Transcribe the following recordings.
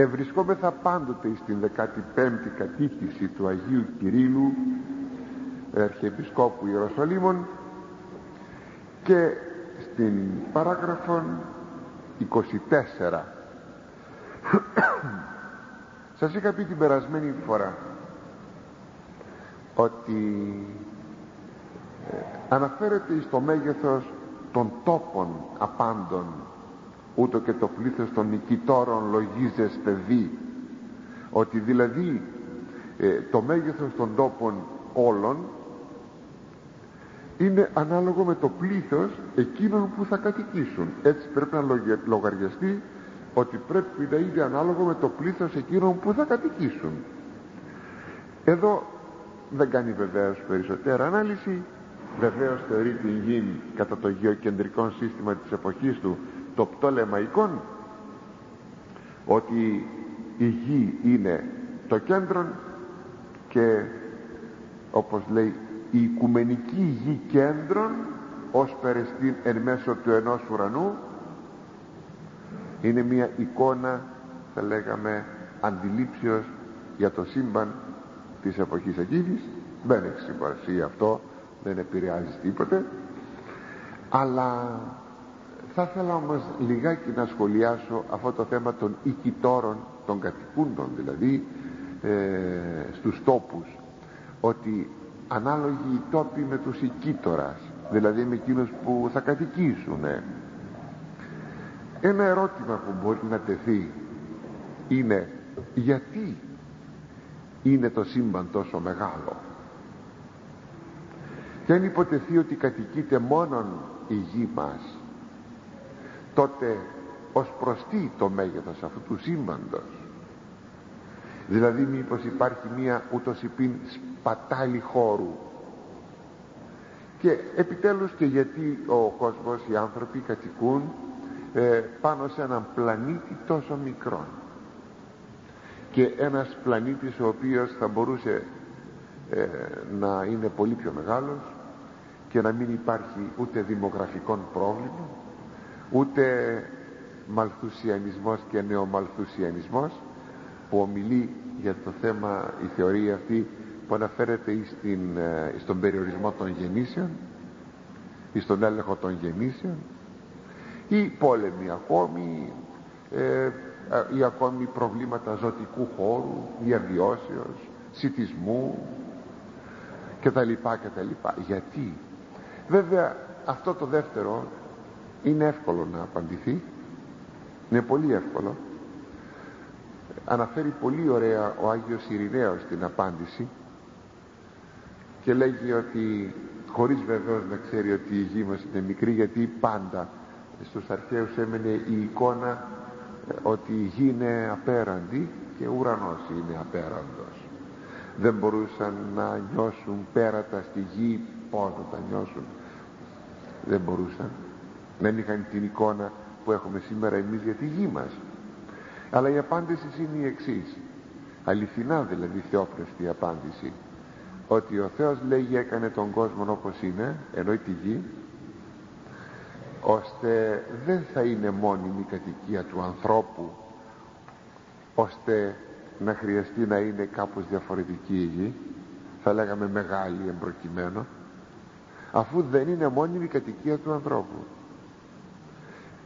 ευρισκόμεθα πάντοτε στην 15η κατήχηση του Αγίου Κυρίλου Αρχιεπισκόπου Ιεροσολύμων και στην παράγραφο 24 σας είχα πει την περασμένη φορά ότι ε, αναφέρεται στο μέγεθος των τόπων απάντων ούτω και το πλήθος των νικητόρων λογίζεστε δει ότι δηλαδή ε, το μέγεθος των τόπων όλων είναι ανάλογο με το πλήθος εκείνων που θα κατοικήσουν. Έτσι πρέπει να λογαριαστεί ότι πρέπει να είναι ανάλογο με το πλήθος εκείνων που θα κατοικήσουν. Εδώ δεν κάνει βεβαίως περισσότερα ανάλυση βεβαίως θεωρεί την γη κατά το γεωκεντρικό σύστημα της εποχής του το πτωλεμαϊκόν ότι η γη είναι το κέντρο και όπως λέει η οικουμενική γη κέντρον ως περιστήν εν μέσω του ενός ουρανού είναι μια εικόνα θα λέγαμε αντιλήψεως για το σύμπαν της εποχής εκείνης. Δεν έχει σημασία αυτό δεν επηρεάζει τίποτε. Αλλά θα ήθελα όμως λιγάκι να σχολιάσω αυτό το θέμα των οικητόρων των κατοικούντων δηλαδή ε, στους τόπους. Ότι ανάλογοι οι τόποι με τους οικήτορας δηλαδή με εκείνους που θα κατοικήσουν ένα ερώτημα που μπορεί να τεθεί είναι γιατί είναι το σύμπαν τόσο μεγάλο; Και αν υποτεθεί ότι κατοικείται μόνον η γη μας τότε ως προς τι το μέγεθος αυτού του σύμπαντος. Δηλαδή μήπως υπάρχει μία ούτως υπήν σπατάλη χώρου. Και επιτέλους και γιατί ο κόσμος οι άνθρωποι κατοικούν ε, πάνω σε έναν πλανήτη τόσο μικρό και ένας πλανήτης ο οποίος θα μπορούσε ε, να είναι πολύ πιο μεγάλος και να μην υπάρχει ούτε δημογραφικό πρόβλημα ούτε μαλθουσιανισμός και νεομαλθουσιανισμός που ομιλεί για το θέμα η θεωρία αυτή που αναφέρεται στην, ε, στον περιορισμό των γεννήσεων ή στον έλεγχο των γεννήσεων ή πόλεμοι ακόμη ε, ε, ή ακόμη προβλήματα ζωτικού χώρου διαβιώσεως, σιτισμού και τα λοιπά και τα λοιπά γιατί; Βέβαια αυτό το δεύτερο είναι εύκολο να απαντηθεί. Είναι πολύ εύκολο. Αναφέρει πολύ ωραία ο Άγιος Ειρηναίος την απάντηση και λέγει ότι χωρίς βεβαίως να ξέρει ότι η γη μας είναι μικρή γιατί πάντα στους αρχαίους έμενε η εικόνα ε, ότι η γη είναι απέραντη και ο ουρανός είναι απέραντος. Δεν μπορούσαν να νιώσουν πέρατα στη γη πώς να τα νιώσουν. Δεν μπορούσαν δεν είχαν την εικόνα που έχουμε σήμερα εμείς για τη γη μας. Αλλά η απάντηση είναι η εξής. αληθινά δηλαδή θεόπρεστη απάντηση. Ότι ο Θεός λέγει έκανε τον κόσμο όπως είναι εννοεί τη γη ώστε δεν θα είναι μόνιμη κατοικία του ανθρώπου ώστε να χρειαστεί να είναι κάπως διαφορετική η γη θα λέγαμε μεγάλη εμπροκειμένο αφού δεν είναι μόνιμη κατοικία του ανθρώπου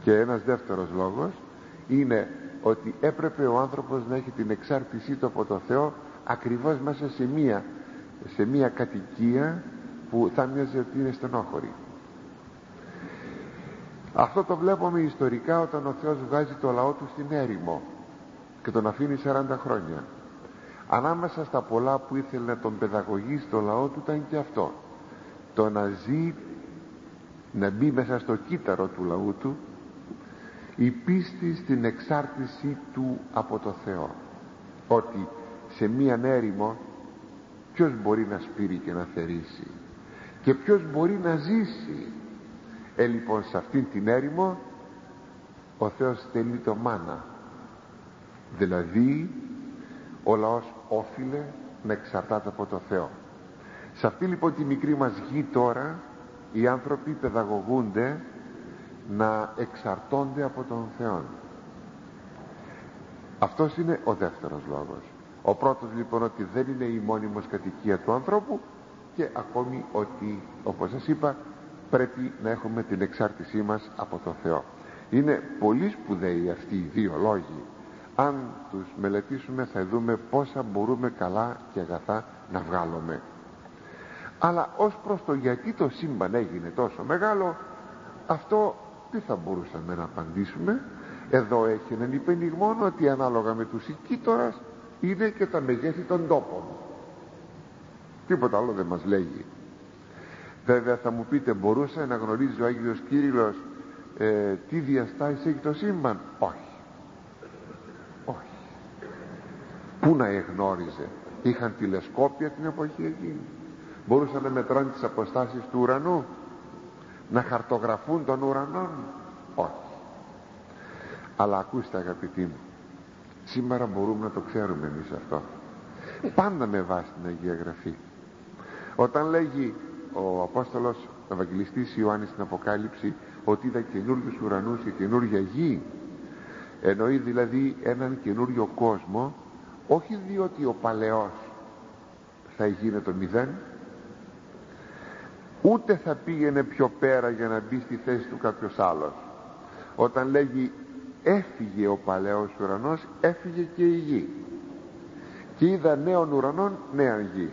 και ένας δεύτερος λόγος είναι ότι έπρεπε ο άνθρωπος να έχει την εξάρτησή του από το Θεό ακριβώς μέσα σε μία, σε μία κατοικία που θα μοιάζει ότι είναι στενόχωρη. Αυτό το βλέπουμε ιστορικά όταν ο Θεός βγάζει το λαό του στην έρημο και τον αφήνει 40 χρόνια. Ανάμεσα στα πολλά που ήθελε να τον παιδαγωγεί στο λαό του ήταν και αυτό. Το να ζει να μπει μέσα στο κύτταρο του λαού του η πίστη στην εξάρτηση του από το Θεό. Ότι σε μία έρημο ποιος μπορεί να σπείρει και να θερήσει; Και ποιος μπορεί να ζήσει; Ε λοιπόν σε αυτήν την έρημο ο Θεός στέλνει το μάνα. Δηλαδή ο λαός όφιλε να εξαρτάται από το Θεό. Σε αυτή λοιπόν τη μικρή μας γη τώρα οι άνθρωποι παιδαγωγούνται να εξαρτώνται από τον Θεό αυτός είναι ο δεύτερος λόγος. Ο πρώτος λοιπόν ότι δεν είναι η μόνιμος κατοικία του ανθρώπου και ακόμη ότι όπως σας είπα πρέπει να έχουμε την εξάρτησή μας από το Θεό. Είναι πολύ σπουδαίοι αυτοί οι δύο λόγοι. Αν τους μελετήσουμε θα δούμε πόσα μπορούμε καλά και αγαθά να βγάλουμε. Αλλά ως προς το γιατί το σύμπαν έγινε τόσο μεγάλο αυτό τι θα μπορούσαμε να απαντήσουμε. Εδώ έχει έναν υπενιγμό ότι ανάλογα με τους οικίτορας είναι και τα μεγέθη των τόπων. Τίποτα άλλο δεν μας λέγει. Βέβαια θα μου πείτε μπορούσε να γνωρίζει ο Άγιος Κύριλλος ε, τι διαστάσεις έχει το σύμπαν; Όχι. Όχι. Πού να εγνώριζε; Είχαν τηλεσκόπια την εποχή εκείνη. Μπορούσαν να μετράνε τις αποστάσεις του ουρανού; Να χαρτογραφούν τον ουρανό όχι. Αλλά ακούστε αγαπητοί μου σήμερα μπορούμε να το ξέρουμε εμείς αυτό. Πάντα με βάση την Αγία Γραφή. Όταν λέγει ο Απόστολος Ευαγγελιστής Ιωάννης στην Αποκάλυψη ότι είδα καινούριους ουρανούς και καινούργια γη εννοεί δηλαδή έναν καινούριο κόσμο όχι διότι ο παλαιός θα γίνει το μηδέν ούτε θα πήγαινε πιο πέρα για να μπει στη θέση του κάποιος άλλος. Όταν λέγει έφυγε ο παλαιός ουρανός έφυγε και η γη και είδα νέων ουρανών νέα γη.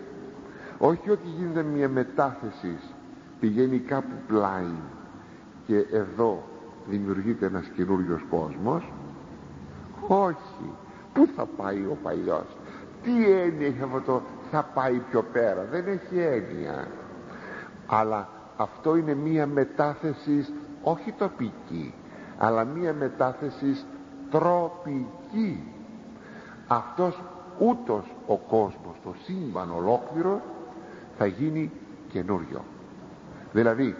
Όχι ότι γίνεται μια μετάθεση πηγαίνει κάπου πλάι. Και εδώ δημιουργείται ένας καινούριος κόσμος. Όχι. Πού θα πάει ο παλιός; Τι έννοια έχει αυτό το θα πάει πιο πέρα δεν έχει έννοια αλλά αυτό είναι μία μετάθεσης όχι τοπική αλλά μία μετάθεσης τροπική. Αυτός ούτως ο κόσμος το σύμπαν ολόκληρο θα γίνει καινούριο. Δηλαδή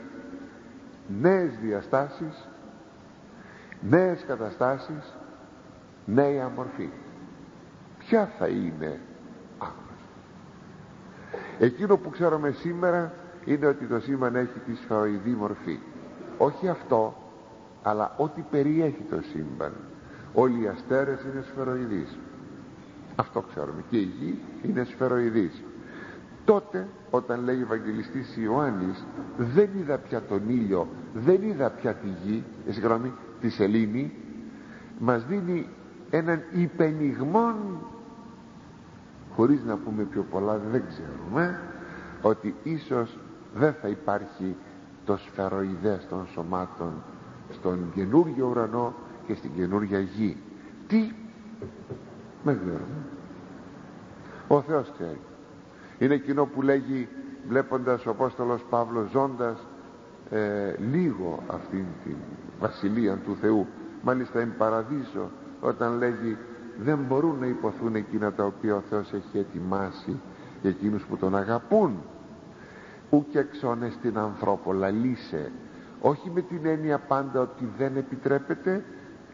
νέες διαστάσεις νέες καταστάσεις νέα μορφή. Ποια θα είναι άνθρωπος εκείνο που ξέρουμε σήμερα είναι ότι το σήμα έχει τη σφαιροειδή μορφή. Όχι αυτό αλλά ό,τι περιέχει το σύμπαν όλοι οι αστέρες είναι σφαιροειδείς. Αυτό ξέρουμε. Και η γη είναι σφαιροειδής τότε όταν λέει ο Ευαγγελιστής Ιωάννης δεν είδα πια τον ήλιο δεν είδα πια τη γη ε, συγγνώμη τη σελήνη μας δίνει έναν υπενιγμόν χωρίς να πούμε πιο πολλά δεν ξέρουμε ότι ίσως δεν θα υπάρχει το σφαιροειδές των σωμάτων στον καινούργιο ουρανό και στην καινούργια γη. Τι; Με ξέρουμε ο Θεός ξέρει. Είναι εκείνο που λέγει βλέποντας ο Απόστολος Παύλος ζώντας ε, λίγο αυτήν την βασιλεία του Θεού. Μάλιστα εν παραδείσο όταν λέγει δεν μπορούν να υποθούν εκείνα τα οποία ο Θεός έχει ετοιμάσει για εκείνους που τον αγαπούν ουκ εξώνε στην ανθρώπο λαλίσε όχι με την έννοια πάντα ότι δεν επιτρέπεται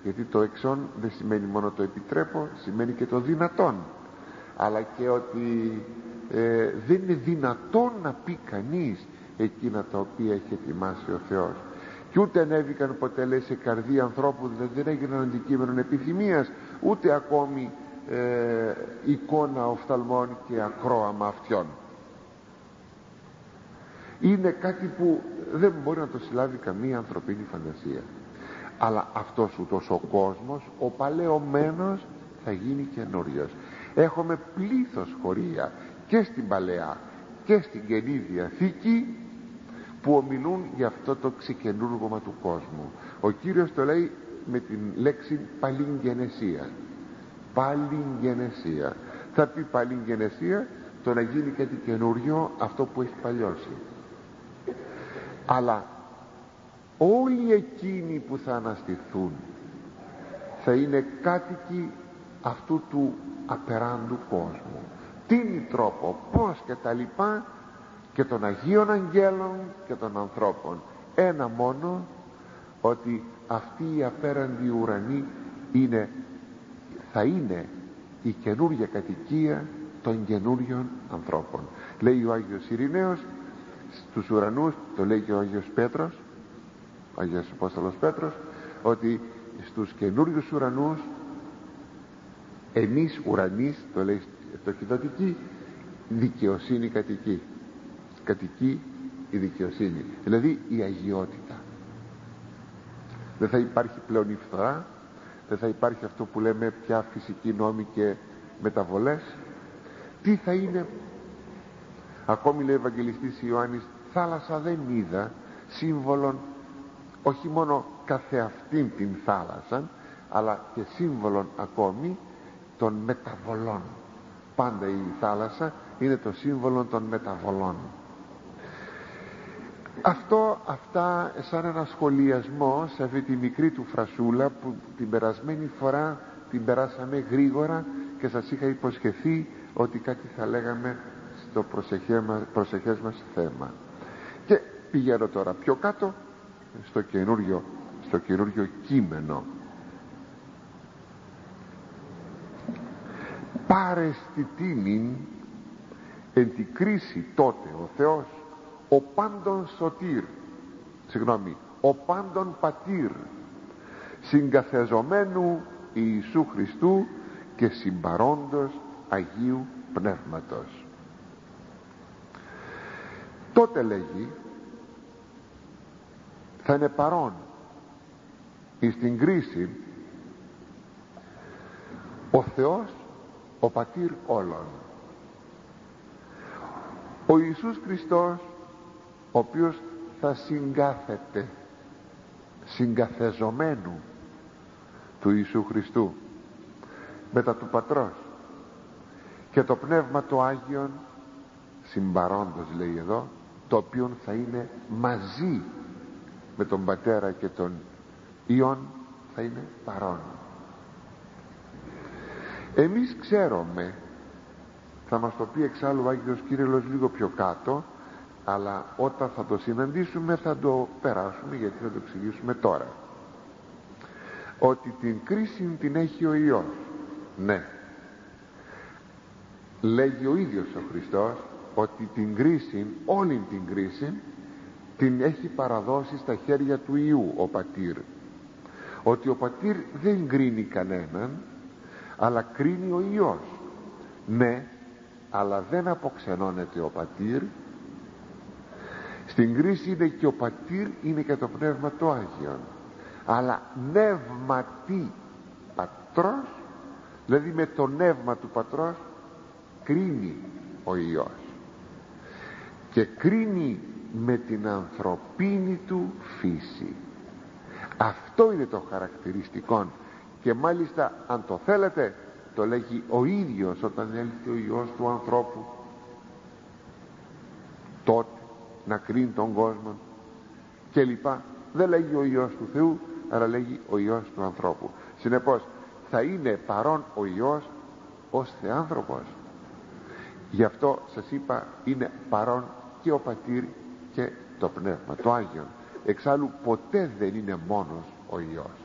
γιατί το εξών δεν σημαίνει μόνο το επιτρέπω σημαίνει και το δυνατόν. Αλλά και ότι ε, δεν είναι δυνατόν να πει κανείς εκείνα τα οποία έχει ετοιμάσει ο Θεός. Και ούτε ανέβηκαν ποτέ λέει σε καρδία ανθρώπου δηλαδή δεν έγιναν αντικείμενο επιθυμίας ούτε ακόμη ε, εικόνα οφθαλμών και ακρόαμα αυτιών είναι κάτι που δεν μπορεί να το συλλάβει καμία ανθρωπίνη φαντασία. Αλλά αυτός ούτως ο κόσμος ο παλαιωμένος θα γίνει καινούριος. έχουμε πλήθος χωρία και στην Παλαιά και στην Καινή Διαθήκη που ομιλούν για αυτό το ξεκαινούργωμα του κόσμου. Ο Κύριος το λέει με την λέξη παλιγγενεσία παλιγγενεσία θα πει παλιγγενεσία το να γίνει κάτι καινούριο αυτό που έχει παλιώσει αλλά όλοι εκείνοι που θα αναστηθούν θα είναι κάτοικοι αυτού του απεράντου κόσμου. Τι τρόπο, πώς και τα λοιπά και των Αγίων Αγγέλων και των ανθρώπων. Ένα μόνο ότι αυτή η απέραντη ουρανή είναι, θα είναι η καινούργια κατοικία των καινούριων ανθρώπων. Λέει ο Άγιος Ειρηναίος στους ουρανούς το λέει και ο Άγιος Πέτρος ο Άγιος Απόστολος Πέτρος ότι στους καινούριους ουρανούς εμείς ουρανείς το λέει το χειδωτική δικαιοσύνη κατοικεί. Κατοικεί η δικαιοσύνη. Δηλαδή η αγιότητα. Δεν θα υπάρχει πλέον η φθορά δεν θα υπάρχει αυτό που λέμε πια φυσική νόμη και μεταβολές. Τι θα είναι ακόμη λέει ο Ευαγγελιστής Ιωάννης θάλασσα δεν είδα σύμβολον όχι μόνο καθεαυτήν την θάλασσα αλλά και σύμβολον ακόμη των μεταβολών πάντα η θάλασσα είναι το σύμβολο των μεταβολών. Αυτό, αυτά σαν ένα σχολιασμό σε αυτή τη μικρή του φρασούλα που την περασμένη φορά την περάσαμε γρήγορα και σας είχα υποσχεθεί ότι κάτι θα λέγαμε στο προσεχές μας, προσεχές μας θέμα. Και πηγαίνω τώρα πιο κάτω στο καινούριο, στο καινούριο κείμενο. Πάρε στη τίμην εν τη κρίση τότε ο Θεός ο πάντων σωτήρ συγγνώμη ο πάντων πατήρ συγκαθεζομένου Ιησού Χριστού και συμπαρόντος Αγίου Πνεύματος τότε λέγει θα είναι παρόν στην κρίση ο Θεός ο πατήρ όλων ο Ιησούς Χριστός ο οποίος θα συγκάθεται συγκαθεζομένου του Ιησού Χριστού μετά του Πατρός και το Πνεύμα το Άγιον συμπαρόντος λέει εδώ το οποίο θα είναι μαζί με τον Πατέρα και τον Υιόν θα είναι παρόν. Εμείς ξέρουμε θα μας το πει εξάλλου ο Άγιος Κύριλλος λίγο πιο κάτω αλλά όταν θα το συναντήσουμε θα το περάσουμε γιατί θα το εξηγήσουμε τώρα. Ότι την κρίση την έχει ο Υιός. Ναι. Λέγει ο ίδιος ο Χριστός ότι την κρίση όλη την κρίση την έχει παραδώσει στα χέρια του Ιού ο Πατήρ. Ότι ο Πατήρ δεν κρίνει κανέναν αλλά κρίνει ο Υιός. Ναι αλλά δεν αποξενώνεται ο Πατήρ. Στην κρίση είναι και ο Πατήρ είναι και το Πνεύμα το Άγιον. Αλλά νευματί Πατρός δηλαδή με το νεύμα του Πατρός κρίνει ο Υιός και κρίνει με την ανθρωπίνη του φύση. Αυτό είναι το χαρακτηριστικό. Και μάλιστα αν το θέλετε το λέγει ο ίδιος όταν έλθει ο Υιός του ανθρώπου. Τότε να κρίνει τον κόσμο. Και λοιπά. Δεν λέγει ο Υιός του Θεού αλλά λέγει ο Υιός του ανθρώπου. Συνεπώς θα είναι παρόν ο Υιός ως Θεάνθρωπος. Γι' αυτό σας είπα είναι παρόν και ο Πατήρ και το Πνεύμα το Άγιον. Εξάλλου ποτέ δεν είναι μόνος ο Υιός.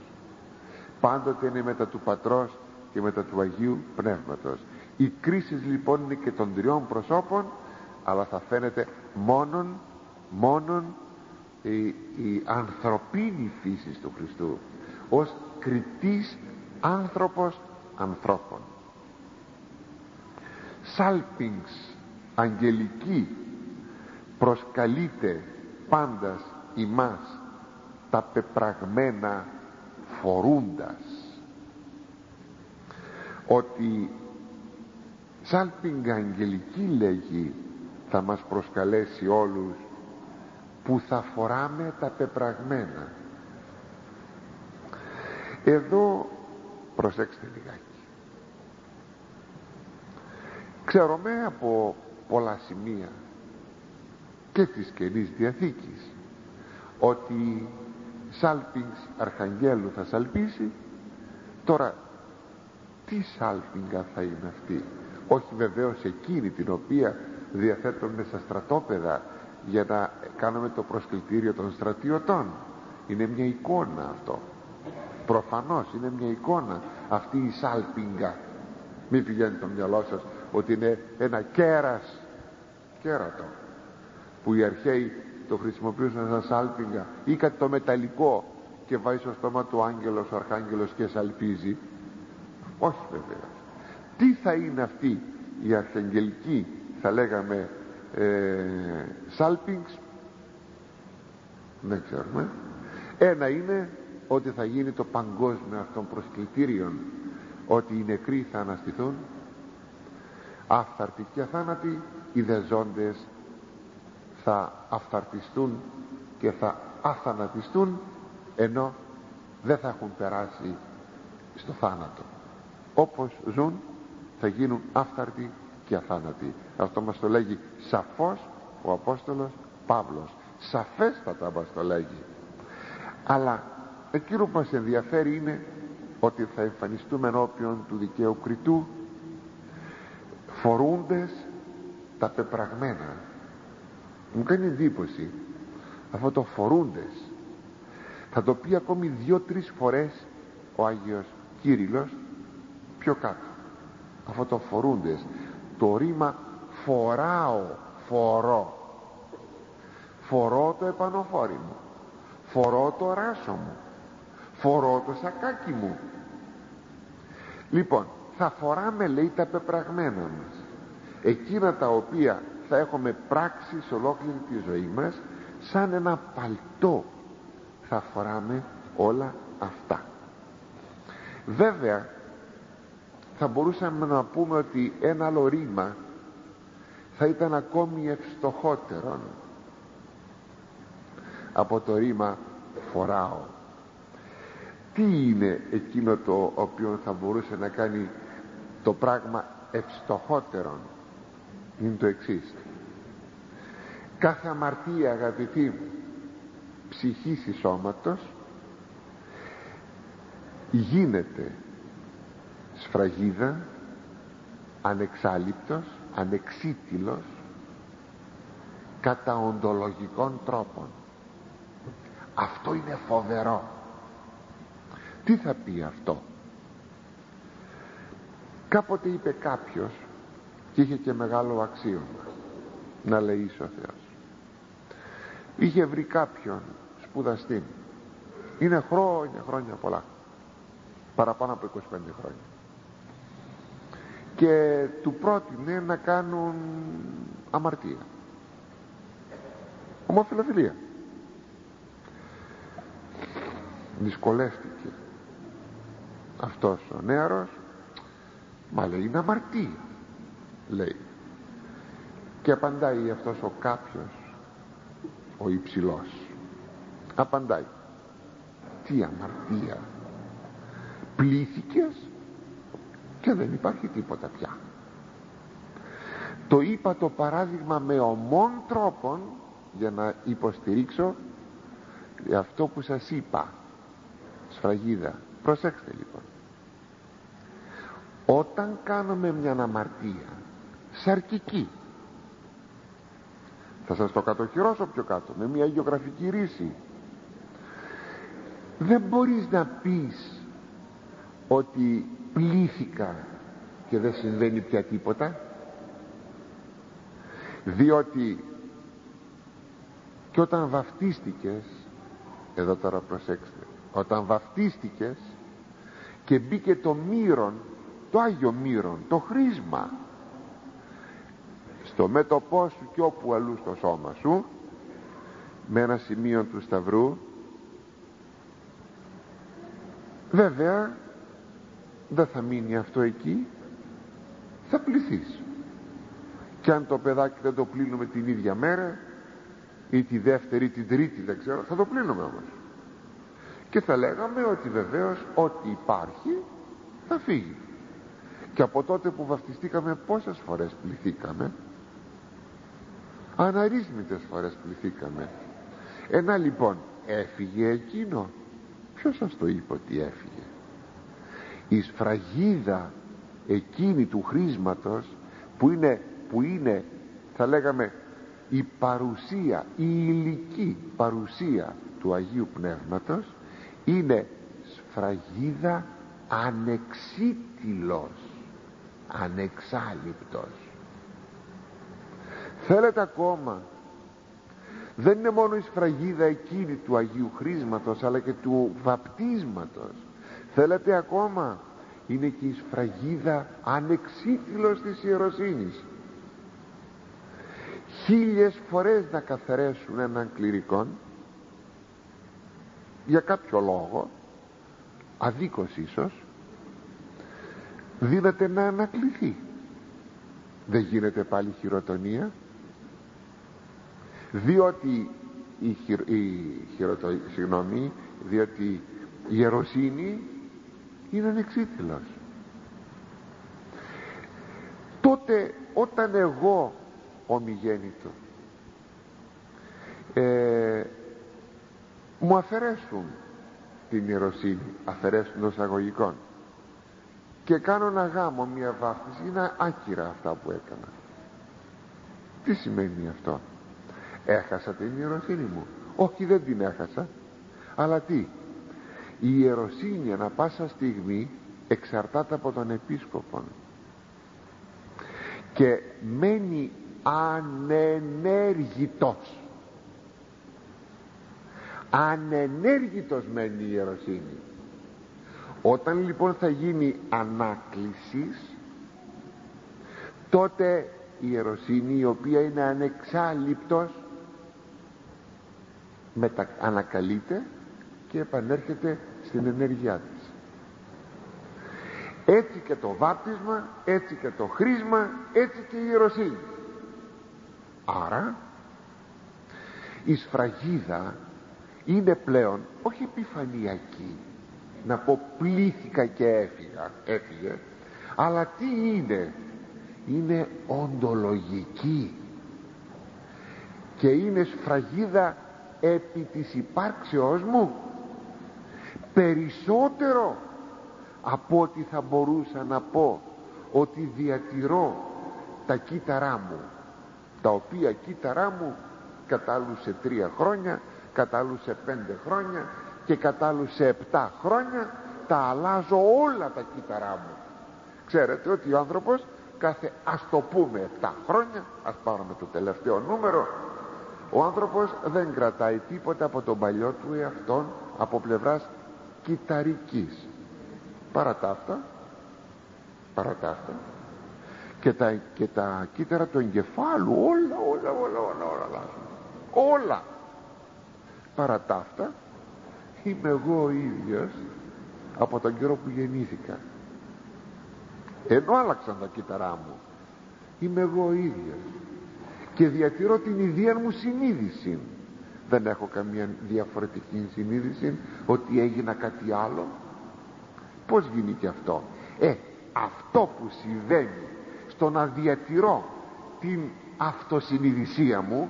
Πάντοτε είναι μετά του Πατρός και μετά του Αγίου Πνεύματος. Η κρίση λοιπόν είναι και των τριών προσώπων αλλά θα φαίνεται μόνον μόνον η, η ανθρωπίνη φύση του Χριστού ως κριτής άνθρωπος ανθρώπων. Σάλπινγκς αγγελική προσκαλείται πάντας ημάς τα πεπραγμένα φορούντας. Ότι σάλπινγκ αγγελική λέγει θα μας προσκαλέσει όλους που θα φοράμε τα πεπραγμένα. Εδώ προσέξτε λιγάκι. Ξέρουμε από πολλά σημεία και της Καινής Διαθήκης ότι σάλπινγκς αρχαγγέλου θα σαλπίσει. Τώρα τι σάλπιγγα θα είναι αυτή; Όχι βεβαίως εκείνη την οποία διαθέτουμε στα στρατόπεδα για να κάνουμε το προσκλητήριο των στρατιωτών. Είναι μια εικόνα αυτό. Προφανώς είναι μια εικόνα αυτή η σάλπιγγα μην πηγαίνει το μυαλό σας ότι είναι ένα κέρας. Κέρατο που οι αρχαίοι το χρησιμοποιούσαν σαν σάλπιγγα ή κάτι το μεταλλικό και βάζει στο στόμα του άγγελος ο αρχάγγελος και σαλπίζει. Όχι βέβαια. Τι θα είναι αυτή η αρχαγγελική θα λέγαμε ε, σάλπινγκς δεν ξέρουμε. Ένα είναι ότι θα γίνει το παγκόσμιο αυτών προσκλητήριων ότι οι νεκροί θα αναστηθούν άφθαρτοι και αθάνατοι οι δεζόντες θα αυθαρτιστούν και θα αθανατιστούν ενώ δεν θα έχουν περάσει στο θάνατο. Όπως ζουν θα γίνουν άφθαρτοι και αθάνατοι. Αυτό μας το λέγει σαφώς ο Απόστολος Παύλος. Σαφέστατα μας το λέγει. Αλλά εκείνο που μας ενδιαφέρει είναι ότι θα εμφανιστούμε ενώπιον του δικαίου κριτού φορούντες τα πεπραγμένα μου κάνει εντύπωση αυτό το φορούντες. Θα το πει ακόμη δυο-τρεις φορές ο Άγιος Κύριλλος πιο κάτω. Αυτό το φορούντες. Το ρήμα φοράω φορώ φορώ το επανοφόρι μου. Φορώ το ράσο μου. Φορώ το σακάκι μου λοιπόν θα φοράμε λέει τα πεπραγμένα μας. Εκείνα τα οποία θα έχουμε πράξει σε ολόκληρη τη ζωή μας σαν ένα παλτό θα φοράμε όλα αυτά. Βέβαια θα μπορούσαμε να πούμε ότι ένα άλλο ρήμα θα ήταν ακόμη ευστοχότερο από το ρήμα φοράω τι είναι εκείνο το οποίο θα μπορούσε να κάνει το πράγμα ευστοχότερον; Είναι το εξής. Κάθε αμαρτία αγαπητή ψυχής ή σώματος γίνεται σφραγίδα ανεξάλληπτος ανεξίτηλος κατά οντολογικών τρόπων. Αυτό είναι φοβερό. Τι θα πει αυτό; Κάποτε είπε κάποιος και είχε και μεγάλο αξίωμα να λέει ο Θεός. Είχε βρει κάποιον σπουδαστή. Είναι χρόνια χρόνια πολλά. Παραπάνω από 25 χρόνια. Και του πρότεινε να κάνουν αμαρτία. Ομοφιλοφιλία. Δυσκολεύτηκε αυτός ο νέαρος μα λέει είναι αμαρτία λέει. Και απαντάει αυτός ο κάποιος ο υψηλός. Απαντάει. Τι αμαρτία. Πλήθηκες και δεν υπάρχει τίποτα πια. Το είπα το παράδειγμα με ομών τρόπων για να υποστηρίξω αυτό που σας είπα. Σφραγίδα. Προσέξτε λοιπόν. Όταν κάνουμε μια αμαρτία σαρκική. Θα σας το κατοχυρώσω πιο κάτω με μια γεωγραφική ρίση. Δεν μπορείς να πεις ότι πλήθηκα και δεν συμβαίνει πια τίποτα διότι και όταν βαφτίστηκες εδώ τώρα προσέξτε όταν βαφτίστηκες και μπήκε το μύρον το Άγιο Μύρον το χρήσμα στο μέτωπό σου και όπου αλλού στο σώμα σου με ένα σημείο του σταυρού. Βέβαια δεν θα μείνει αυτό εκεί. Θα πληθείς. Και αν το παιδάκι δεν το πλύνουμε την ίδια μέρα ή τη δεύτερη ή την τρίτη δεν ξέρω θα το πλύνουμε όμως. Και θα λέγαμε ότι βεβαίως ό,τι υπάρχει θα φύγει. Και από τότε που βαφτιστήκαμε πόσες φορές πληθήκαμε; Αναρρύθμιτες φορές πληθήκαμε. Ένα λοιπόν έφυγε εκείνο ποιος σας το είπε ότι έφυγε; Η σφραγίδα εκείνη του χρήσματος που είναι, που είναι θα λέγαμε η παρουσία η υλική παρουσία του Αγίου Πνεύματος είναι σφραγίδα ανεξίτηλος ανεξάλληπτος θέλετε ακόμα. Δεν είναι μόνο η σφραγίδα εκείνη του Αγίου Χρήσματος αλλά και του βαπτίσματος. Θέλετε ακόμα. Είναι και η σφραγίδα ανεξίτηλος της ιεροσύνης. Χίλιες φορές να καθαρέσουν έναν κληρικόν για κάποιο λόγο αδίκως ίσως δίνεται να ανακληθεί. Δεν γίνεται πάλι χειροτονία διότι η, χειρο, η διότι η ιεροσύνη είναι ανεξίτηλος. Τότε όταν εγώ ομιγέννητο ε, μου αφαιρέσουν την ιεροσύνη αφαιρέσουν ως αγωγικών και κάνω ένα γάμο μια βάφτιση είναι άκυρα αυτά που έκανα. Τι σημαίνει αυτό; Έχασα την ιεροσύνη μου. Όχι δεν την έχασα. Αλλά τι η ιεροσύνη ανα πάσα στιγμή εξαρτάται από τον επίσκοπο. Και μένει ανενέργητος. Ανενέργητος μένει η ιεροσύνη. Όταν λοιπόν θα γίνει ανάκλησης τότε η ιεροσύνη η οποία είναι ανεξάλληπτος μετα... ανακαλείται και επανέρχεται στην ενέργειά της. Έτσι και το βάπτισμα έτσι και το χρήσμα έτσι και η ιεροσύνη άρα η σφραγίδα είναι πλέον όχι επιφανειακή να πω πλήθηκα και έφυγα έφυγε αλλά τι είναι; Είναι οντολογική. Και είναι σφραγίδα επί της υπάρξεώς μου. Περισσότερο από ότι θα μπορούσα να πω ότι διατηρώ τα κύτταρά μου τα οποία κύτταρά μου κατάλουσε τρία χρόνια κατάλουσε πέντε χρόνια και κατάλουσε επτά χρόνια τα αλλάζω όλα τα κύτταρά μου. Ξέρετε ότι ο άνθρωπος κάθε ας το πούμε 7 χρόνια ας πάρουμε το τελευταίο νούμερο ο άνθρωπος δεν κρατάει τίποτα από τον παλιό του εαυτόν από πλευράς κυταρικής. Παρά τα αυτά παρά τα αυτά και τα, και τα κύτταρα του εγκεφάλου όλα όλα όλα όλα όλα όλα, όλα. παρά τα αυτά είμαι εγώ ο ίδιος από τον καιρό που γεννήθηκα. Ενώ άλλαξαν τα κύτταρά μου είμαι εγώ ο ίδιος και διατηρώ την ίδια μου συνείδηση δεν έχω καμία διαφορετική συνείδηση ότι έγινα κάτι άλλο. Πως γίνεται αυτό; Ε αυτό που συμβαίνει στο να διατηρώ την αυτοσυνειδησία μου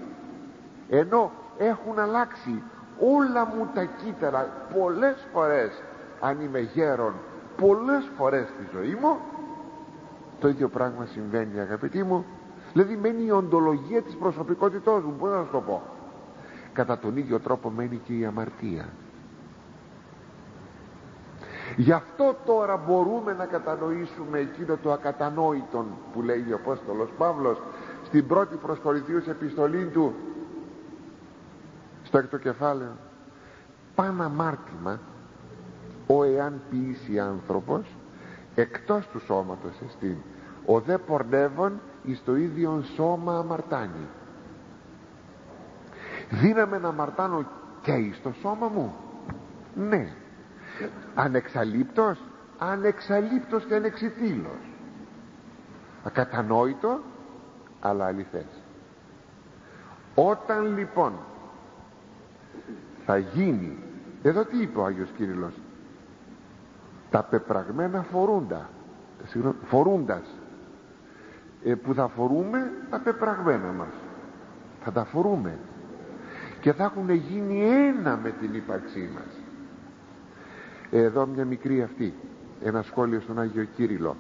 ενώ έχουν αλλάξει όλα μου τα κύτταρα πολλές φορές αν είμαι γέρον πολλές φορές στη ζωή μου το ίδιο πράγμα συμβαίνει αγαπητοί μου δηλαδή μένει η οντολογία της προσωπικότητός μου. Πώς να το πω. Κατά τον ίδιο τρόπο μένει και η αμαρτία. Γι' αυτό τώρα μπορούμε να κατανοήσουμε εκείνο το ακατανόητο που λέει ο Απόστολος Παύλος στην πρώτη προς Κορινθίους επιστολή του. Στο έκτο κεφάλαιο. Παν αμάρτημα ο εάν ποιήσει άνθρωπος εκτός του σώματος εστίν ο δε πορνεύων εις το ίδιο σώμα αμαρτάνει. Δύναμε να αμαρτάνω και εις το σώμα μου. Ναι. Ανεξαλείπτος ανεξαλείπτος και ανεξιτήλος. Ακατανόητο αλλά αληθές. Όταν λοιπόν θα γίνει εδώ τι είπε ο Άγιος Κύριλλος; Τα πεπραγμένα φορούντα φορούντας. ε, που θα φορούμε τα πεπραγμένα μας. Θα τα φορούμε. Και θα έχουν γίνει ένα με την ύπαρξή μας. Εδώ μια μικρή αυτή ένα σχόλιο στον Άγιο Κύριλλο.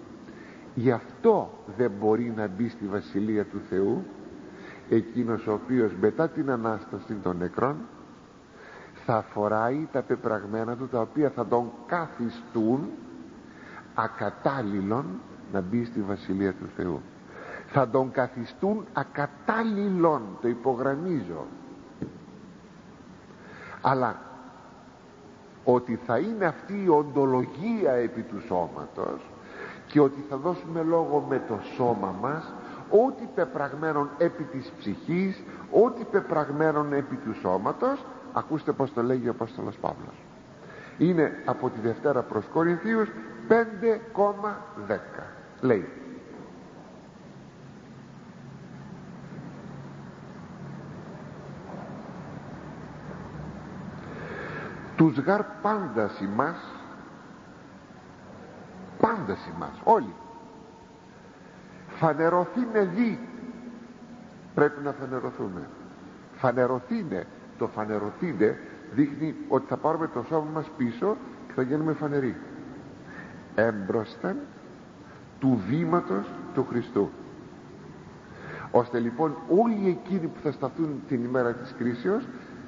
Γι' αυτό δεν μπορεί να μπει στη Βασιλεία του Θεού εκείνος ο οποίος μετά την Ανάσταση των νεκρών θα φοράει τα πεπραγμένα του τα οποία θα τον καθιστούν ακατάλληλον να μπει στη Βασιλεία του Θεού θα τον καθιστούν ακατάλληλον το υπογραμμίζω. Αλλά ότι θα είναι αυτή η οντολογία επί του σώματος και ότι θα δώσουμε λόγο με το σώμα μας ό,τι πεπραγμένον επί της ψυχής ό,τι πεπραγμένον επί του σώματος ακούστε πως το λέγει ο Απόστολος Παύλος. Είναι από τη Δευτέρα προς Κορινθίους 5,10 λέει τους γαρ πάντα ημάς πάντα ημάς όλοι. Φανερωθήνε δι πρέπει να φανερωθούμε. Φανερωθήνε. Το φανερωθήνε δείχνει ότι θα πάρουμε το σώμα μας πίσω και θα γίνουμε φανεροί. Έμπροσταν του βήματος του Χριστού. Ώστε λοιπόν όλοι εκείνοι που θα σταθούν την ημέρα της κρίσεως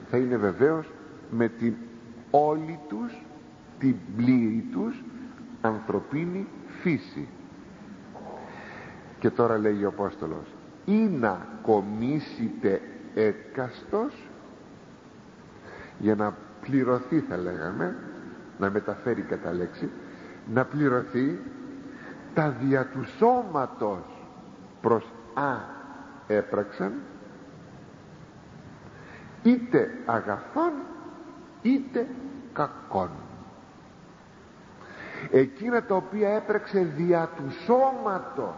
θα είναι βεβαίως με την όλη τους την πλήρη τους ανθρωπίνη φύση. Και τώρα λέει ο Απόστολος ή να κομίσετε έκαστος για να πληρωθεί θα λέγαμε να μεταφέρει κατά λέξη να πληρωθεί τα δια του σώματος προς α έπραξαν είτε αγαθών είτε κακών εκείνα τα οποία έπρεξε δια του σώματος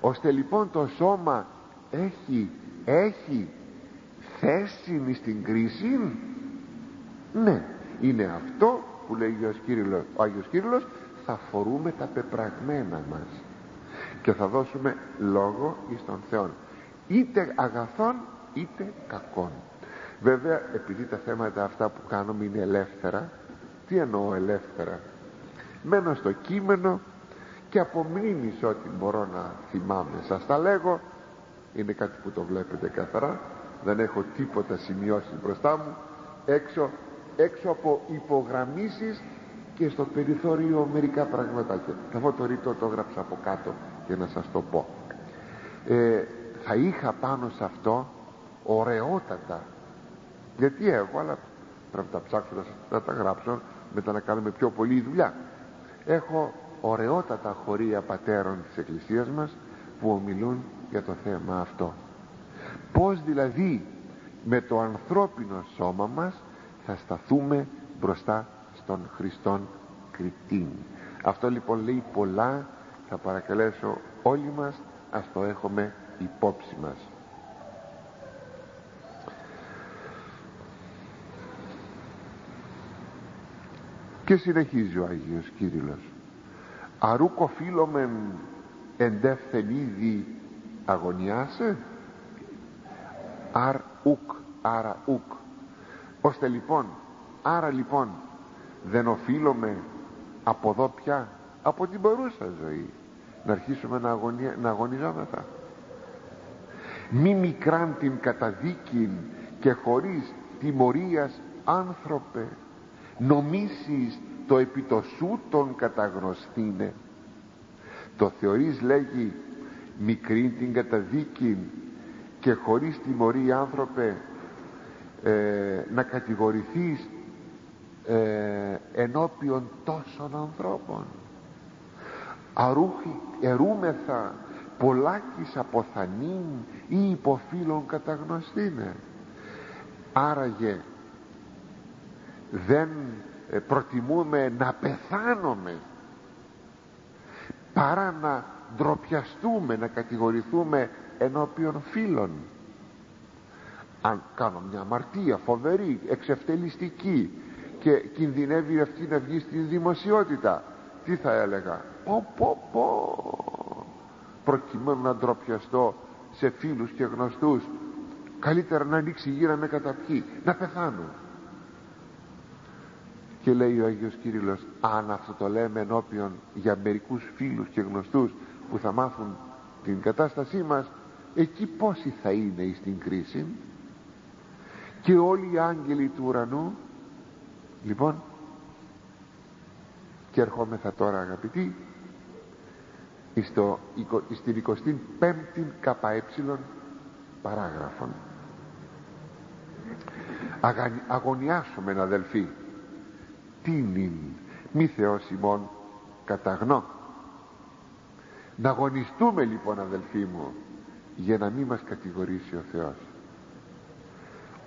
ώστε λοιπόν το σώμα έχει έχει θέση στην κρίση. Ναι είναι αυτό που λέει ο, Κύριλλος, ο Άγιος Κύριλλος θα φορούμε τα πεπραγμένα μας και θα δώσουμε λόγο εις τον Θεό είτε αγαθών είτε κακών βέβαια επειδή τα θέματα αυτά που κάνουμε είναι ελεύθερα τι εννοώ ελεύθερα; Μένω στο κείμενο και από μνήμης ό,τι μπορώ να θυμάμαι. Σας τα λέγω. Είναι κάτι που το βλέπετε καθαρά. Δεν έχω τίποτα σημειώσει μπροστά μου. Έξω, έξω από υπογραμμίσεις και στο περιθώριο μερικά πραγματάκια αυτό το ρητό το έγραψα από κάτω για να σας το πω. Ε, θα είχα πάνω σε αυτό ωραιότατα γιατί έχω αλλά πρέπει να τα ψάξω να τα γράψω μετά να κάνουμε πιο πολύ δουλειά. Έχω ωραιότατα χωρία πατέρων της Εκκλησίας μας που ομιλούν για το θέμα αυτό. Πως δηλαδή με το ανθρώπινο σώμα μας θα σταθούμε μπροστά στον Χριστόν κριτήν. Αυτό λοιπόν λέει πολλά. Θα παρακαλέσω όλοι μας ας το έχουμε υπόψη μας και συνεχίζει ο Άγιος Κύριλλος. Αρού κοφίλομεν εντεύθεν ήδη αγωνιάσε αρ ουκ άρα ουκ ώστε λοιπόν άρα λοιπόν δεν οφείλουμε από εδώ πια από την παρούσα ζωή να αρχίσουμε να, αγωνια... να αγωνιζόμεθα. Μη μικράν την καταδίκην και χωρίς τιμωρίας άνθρωπε νομίσεις το επιτοσού των καταγνωστήνε. Το θεωρείς λέγει μικρή την καταδίκη και χωρίς τιμωρή άνθρωπε ε, να κατηγορηθείς ε, ενώπιον τόσων ανθρώπων. Αρούχη ερούμεθα πολλάκις αποθανήν ή υποφίλων καταγνωστήνε. Άραγε δεν ε, προτιμούμε να πεθάνουμε παρά να ντροπιαστούμε να κατηγορηθούμε ενώπιον φίλων. Αν κάνω μια αμαρτία φοβερή, εξευτελιστική και κινδυνεύει αυτή να βγει στην δημοσιότητα τι θα έλεγα; Πω πω πω. Προκειμένου να ντροπιαστώ σε φίλους και γνωστούς καλύτερα να ανοίξει γύρω να με καταπιεί να πεθάνω και λέει ο Άγιος Κύριλλος αν αυτό το λέμε ενώπιον για μερικούς φίλους και γνωστούς που θα μάθουν την κατάστασή μας εκεί πόσοι θα είναι στην κρίση και όλοι οι άγγελοι του ουρανού. Λοιπόν και ερχόμεθα τώρα αγαπητοί στο, στην 25η ΚΕ παράγραφον. Αγωνιάσουμε αδελφοί κτίνην μη Θεός ημών καταγνώ να αγωνιστούμε λοιπόν αδελφοί μου για να μην μας κατηγορήσει ο Θεός.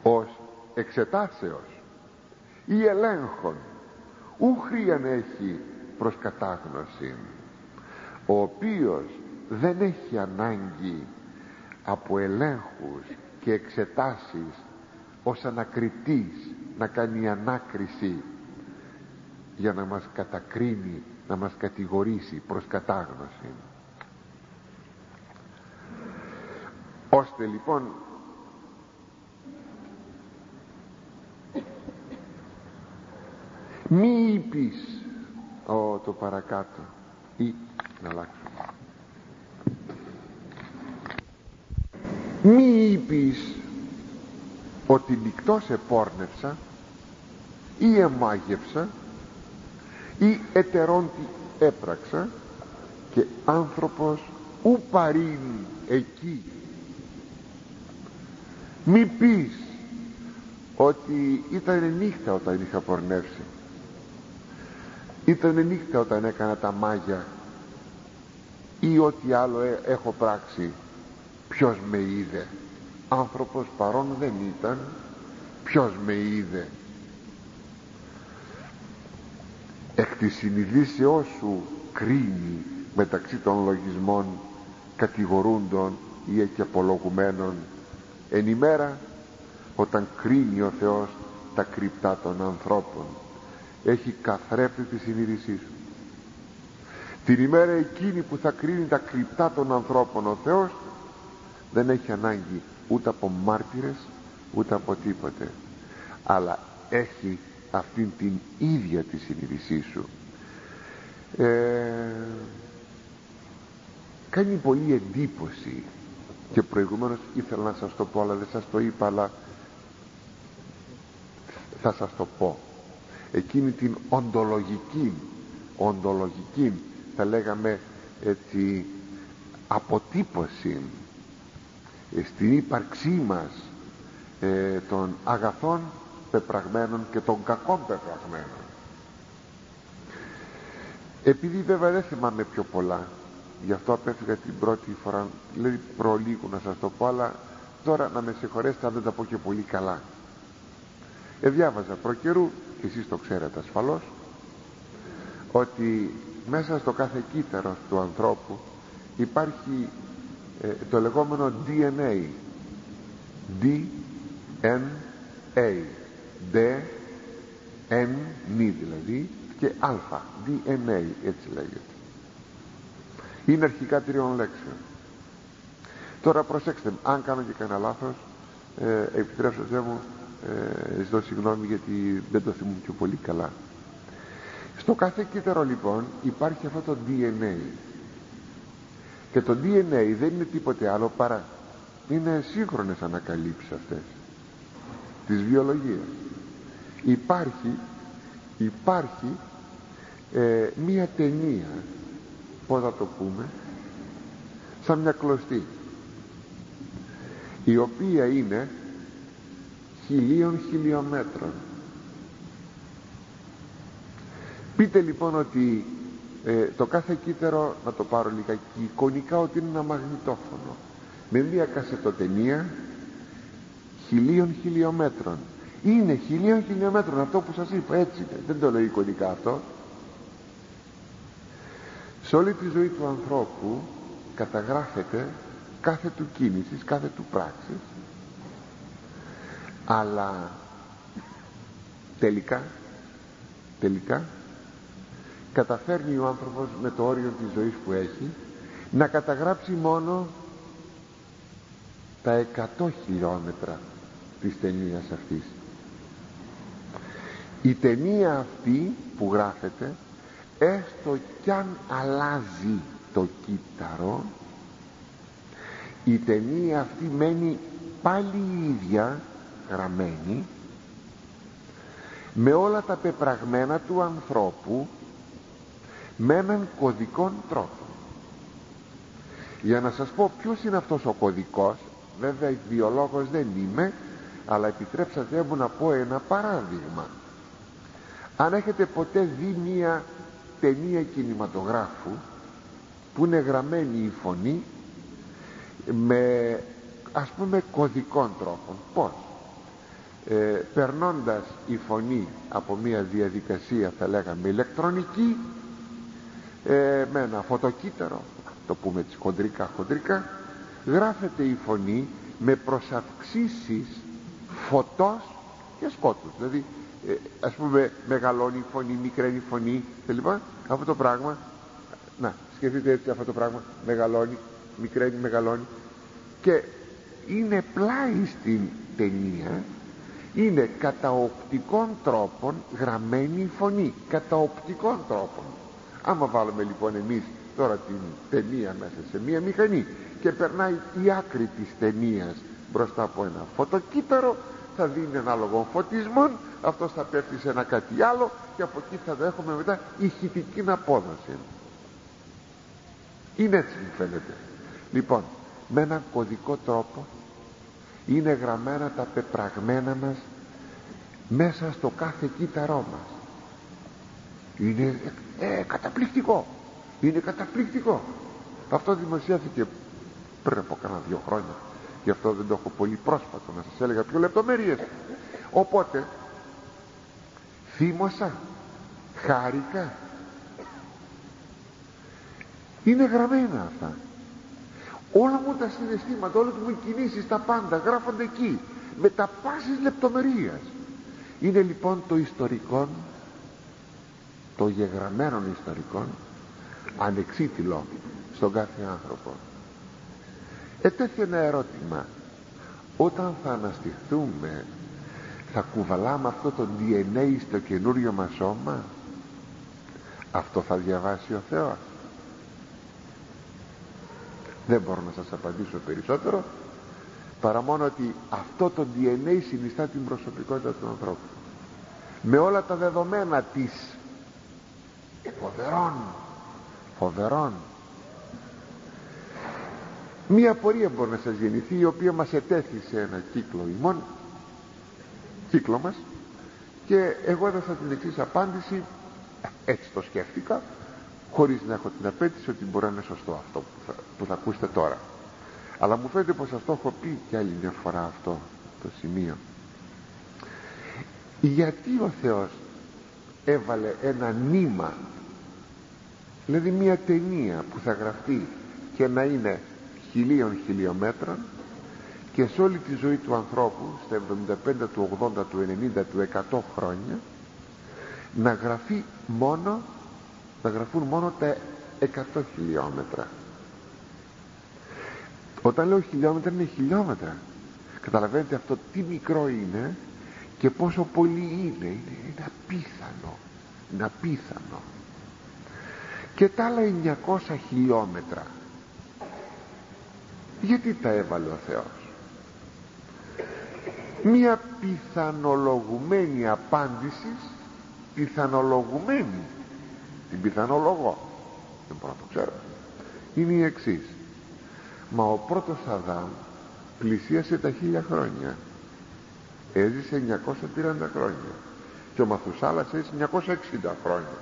Ως εξετάσεως ή ελέγχων ούχριαν έχει προς κατάγνωση ο οποίος δεν έχει ανάγκη από ελέγχους και εξετάσεις ως ανακριτής να κάνει ανάκριση για να μας κατακρίνει να μας κατηγορήσει προς κατάγνωση. Ώστε λοιπόν μη είπεις ο, το παρακάτω ή να αλλάξω. Μη είπεις ότι νυχτός επόρνευσα ή εμάγευσα ή ετερόντι έπραξα και άνθρωπος ου παρήν εκεί. Μη πεις ότι ήταν νύχτα όταν είχα πορνεύσει. Ήταν νύχτα όταν έκανα τα μάγια ή ό,τι άλλο ε, έχω πράξει ποιος με είδε. Άνθρωπος παρόν δεν ήταν ποιος με είδε εκ της συνειδήσεώς σου κρίνει μεταξύ των λογισμών κατηγορούντων ή και απολογουμένων εν ημέρα όταν κρίνει ο Θεός τα κρυπτά των ανθρώπων έχει καθρέφτη τη συνείδησή σου. Την ημέρα εκείνη που θα κρίνει τα κρυπτά των ανθρώπων ο Θεός δεν έχει ανάγκη ούτε από μάρτυρες ούτε από τίποτε. Αλλά έχει αυτήν την ίδια τη συνείδησή σου. Ε, κάνει πολύ εντύπωση και προηγουμένως ήθελα να σας το πω αλλά δεν σας το είπα αλλά θα σας το πω. Εκείνη την οντολογική οντολογική θα λέγαμε έτσι αποτύπωση ε, στην ύπαρξή μας ε, των αγαθών πεπραγμένων και των κακών πεπραγμένων. Επειδή βέβαια δεν θυμάμαι πιο πολλά γι' αυτό απέφυγα την πρώτη φορά δηλαδή προλίγου να σας το πω αλλά τώρα να με συγχωρέσετε αν δεν τα πω και πολύ καλά. Ε, διάβαζα προκαιρού και εσείς το ξέρετε ασφαλώς ότι μέσα στο κάθε κύτταρο του ανθρώπου υπάρχει ε, το λεγόμενο DNA DNA D N δηλαδή και α. DNA έτσι λέγεται. Είναι αρχικά τριών λέξεων. Τώρα προσέξτε αν κάνω και κανένα λάθος ε, επιτρέψτε μου ε, ζητώ συγγνώμη γιατί δεν το θυμούν πιο πολύ καλά. Στο κάθε κύτταρο λοιπόν υπάρχει αυτό το DNA και το DNA δεν είναι τίποτε άλλο παρά είναι σύγχρονες ανακαλύψεις αυτές της βιολογίας υπάρχει υπάρχει ε, μία ταινία πώς θα το πούμε σαν μια κλωστή η οποία είναι χιλίων χιλιόμετρων. Πείτε λοιπόν ότι ε, το κάθε κύτταρο να το πάρω λιγάκι εικονικά ότι είναι ένα μαγνητόφωνο με μια κασετοτενία χιλίων χιλιόμετρων είναι χιλίων χιλιόμετρων. Αυτό που σας είπα έτσι είναι. Δεν το λέω εικονικά αυτό. Σε όλη τη ζωή του ανθρώπου καταγράφεται κάθε του κίνησης, κάθε του πράξης αλλά τελικά τελικά καταφέρνει ο άνθρωπος με το όριο της ζωής που έχει να καταγράψει μόνο τα 100 χιλιόμετρα της ταινίας αυτής η ταινία αυτή που γράφεται έστω κι αν αλλάζει το κύτταρο η ταινία αυτή μένει πάλι η ίδια γραμμένη με όλα τα πεπραγμένα του ανθρώπου με έναν κωδικό τρόπο. Για να σας πω ποιος είναι αυτός ο κωδικός βέβαια βιολόγος δεν είμαι αλλά επιτρέψατε μου να πω ένα παράδειγμα αν έχετε ποτέ δει μία ταινία κινηματογράφου που είναι γραμμένη η φωνή με ας πούμε κωδικών τρόπων πως ε, περνώντας η φωνή από μια διαδικασία θα λέγαμε ηλεκτρονική ε, με ένα φωτοκύτταρο το πούμε έτσι χοντρικά χοντρικά γράφεται η φωνή με προσαυξήσεις φωτός και σκότους. Δηλαδή ε, ας πούμε μεγαλώνει η φωνή, μικραίνει η φωνή κλπ. Αυτό το πράγμα να σκεφτείτε έτσι αυτό το πράγμα μεγαλώνει, μικραίνει, μεγαλώνει. Και είναι πλάι στην ταινία είναι κατά οπτικών τρόπων γραμμένη η φωνή κατά οπτικών τρόπων. Άμα βάλουμε λοιπόν εμείς τώρα την ταινία μέσα σε μία μηχανή και περνάει η άκρη της ταινίας μπροστά από ένα φωτοκύτταρο θα δίνει ανάλογο φωτισμό αυτός θα πέφτει σε ένα κάτι άλλο και από εκεί θα έχουμε μετά ηχητική απόδοση είναι έτσι μου φαίνεται. Λοιπόν με έναν κωδικό τρόπο είναι γραμμένα τα πεπραγμένα μας μέσα στο κάθε κύτταρό μας. Είναι ε, καταπληκτικό. Είναι καταπληκτικό. Αυτό δημοσιεύθηκε πριν από κάνα δύο χρόνια. Γι' αυτό δεν το έχω πολύ πρόσφατο να σας έλεγα πιο λεπτομέρειες. Οπότε θύμωσα. Χάρηκα. Είναι γραμμένα αυτά. Όλα μου τα συναισθήματα όλες μου οι κινήσεις τα πάντα γράφονται εκεί με τα πάσης λεπτομερίας. Είναι λοιπόν το ιστορικό το γεγραμμένο ιστορικό ανεξίτηλο στον κάθε άνθρωπο. Ετέθη ένα ερώτημα. Όταν θα αναστηθούμε θα κουβαλάμε αυτό το DNA στο καινούριο μας σώμα; Αυτό θα διαβάσει ο Θεός. Δεν μπορώ να σας απαντήσω περισσότερο παρά μόνο ότι αυτό το DNA συνιστά την προσωπικότητα του ανθρώπου. Με όλα τα δεδομένα της φοβερών φοβερών. Μία πορεία μπορεί να σας γεννηθεί η οποία μας ετέθη σε ένα κύκλο ημών κύκλο μας. Και εγώ έδωσα την εξής απάντηση έτσι το σκέφτηκα χωρίς να έχω την απέτηση ότι μπορεί να είναι σωστό αυτό που θα, που θα ακούσετε τώρα. Αλλά μου φαίνεται πως σας το έχω πει και άλλη μια φορά αυτό το σημείο. Γιατί ο Θεός έβαλε ένα νήμα δηλαδή μια ταινία που θα γραφτεί και να είναι χιλίων χιλιόμετρων και σε όλη τη ζωή του ανθρώπου στα 75, του 80, του 90, του 100 χρόνια να γραφεί μόνο να γραφούν μόνο τα 100 χιλιόμετρα. Όταν λέω χιλιόμετρα είναι χιλιόμετρα. Καταλαβαίνετε αυτό τι μικρό είναι και πόσο πολύ είναι. Είναι, είναι απίθανο είναι απίθανο. Και τα άλλα 900 χιλιόμετρα. Γιατί τα έβαλε ο Θεός; Μία πιθανολογουμένη απάντηση πιθανολογουμένη. Την πιθανολογώ. Δεν μπορώ να το ξέρω. Είναι η εξής. Μα ο πρώτος Αδάμ πλησίασε τα χίλια χρόνια. Έζησε 930 χρόνια. Και ο Μαθουσάλας έζησε 960 χρόνια.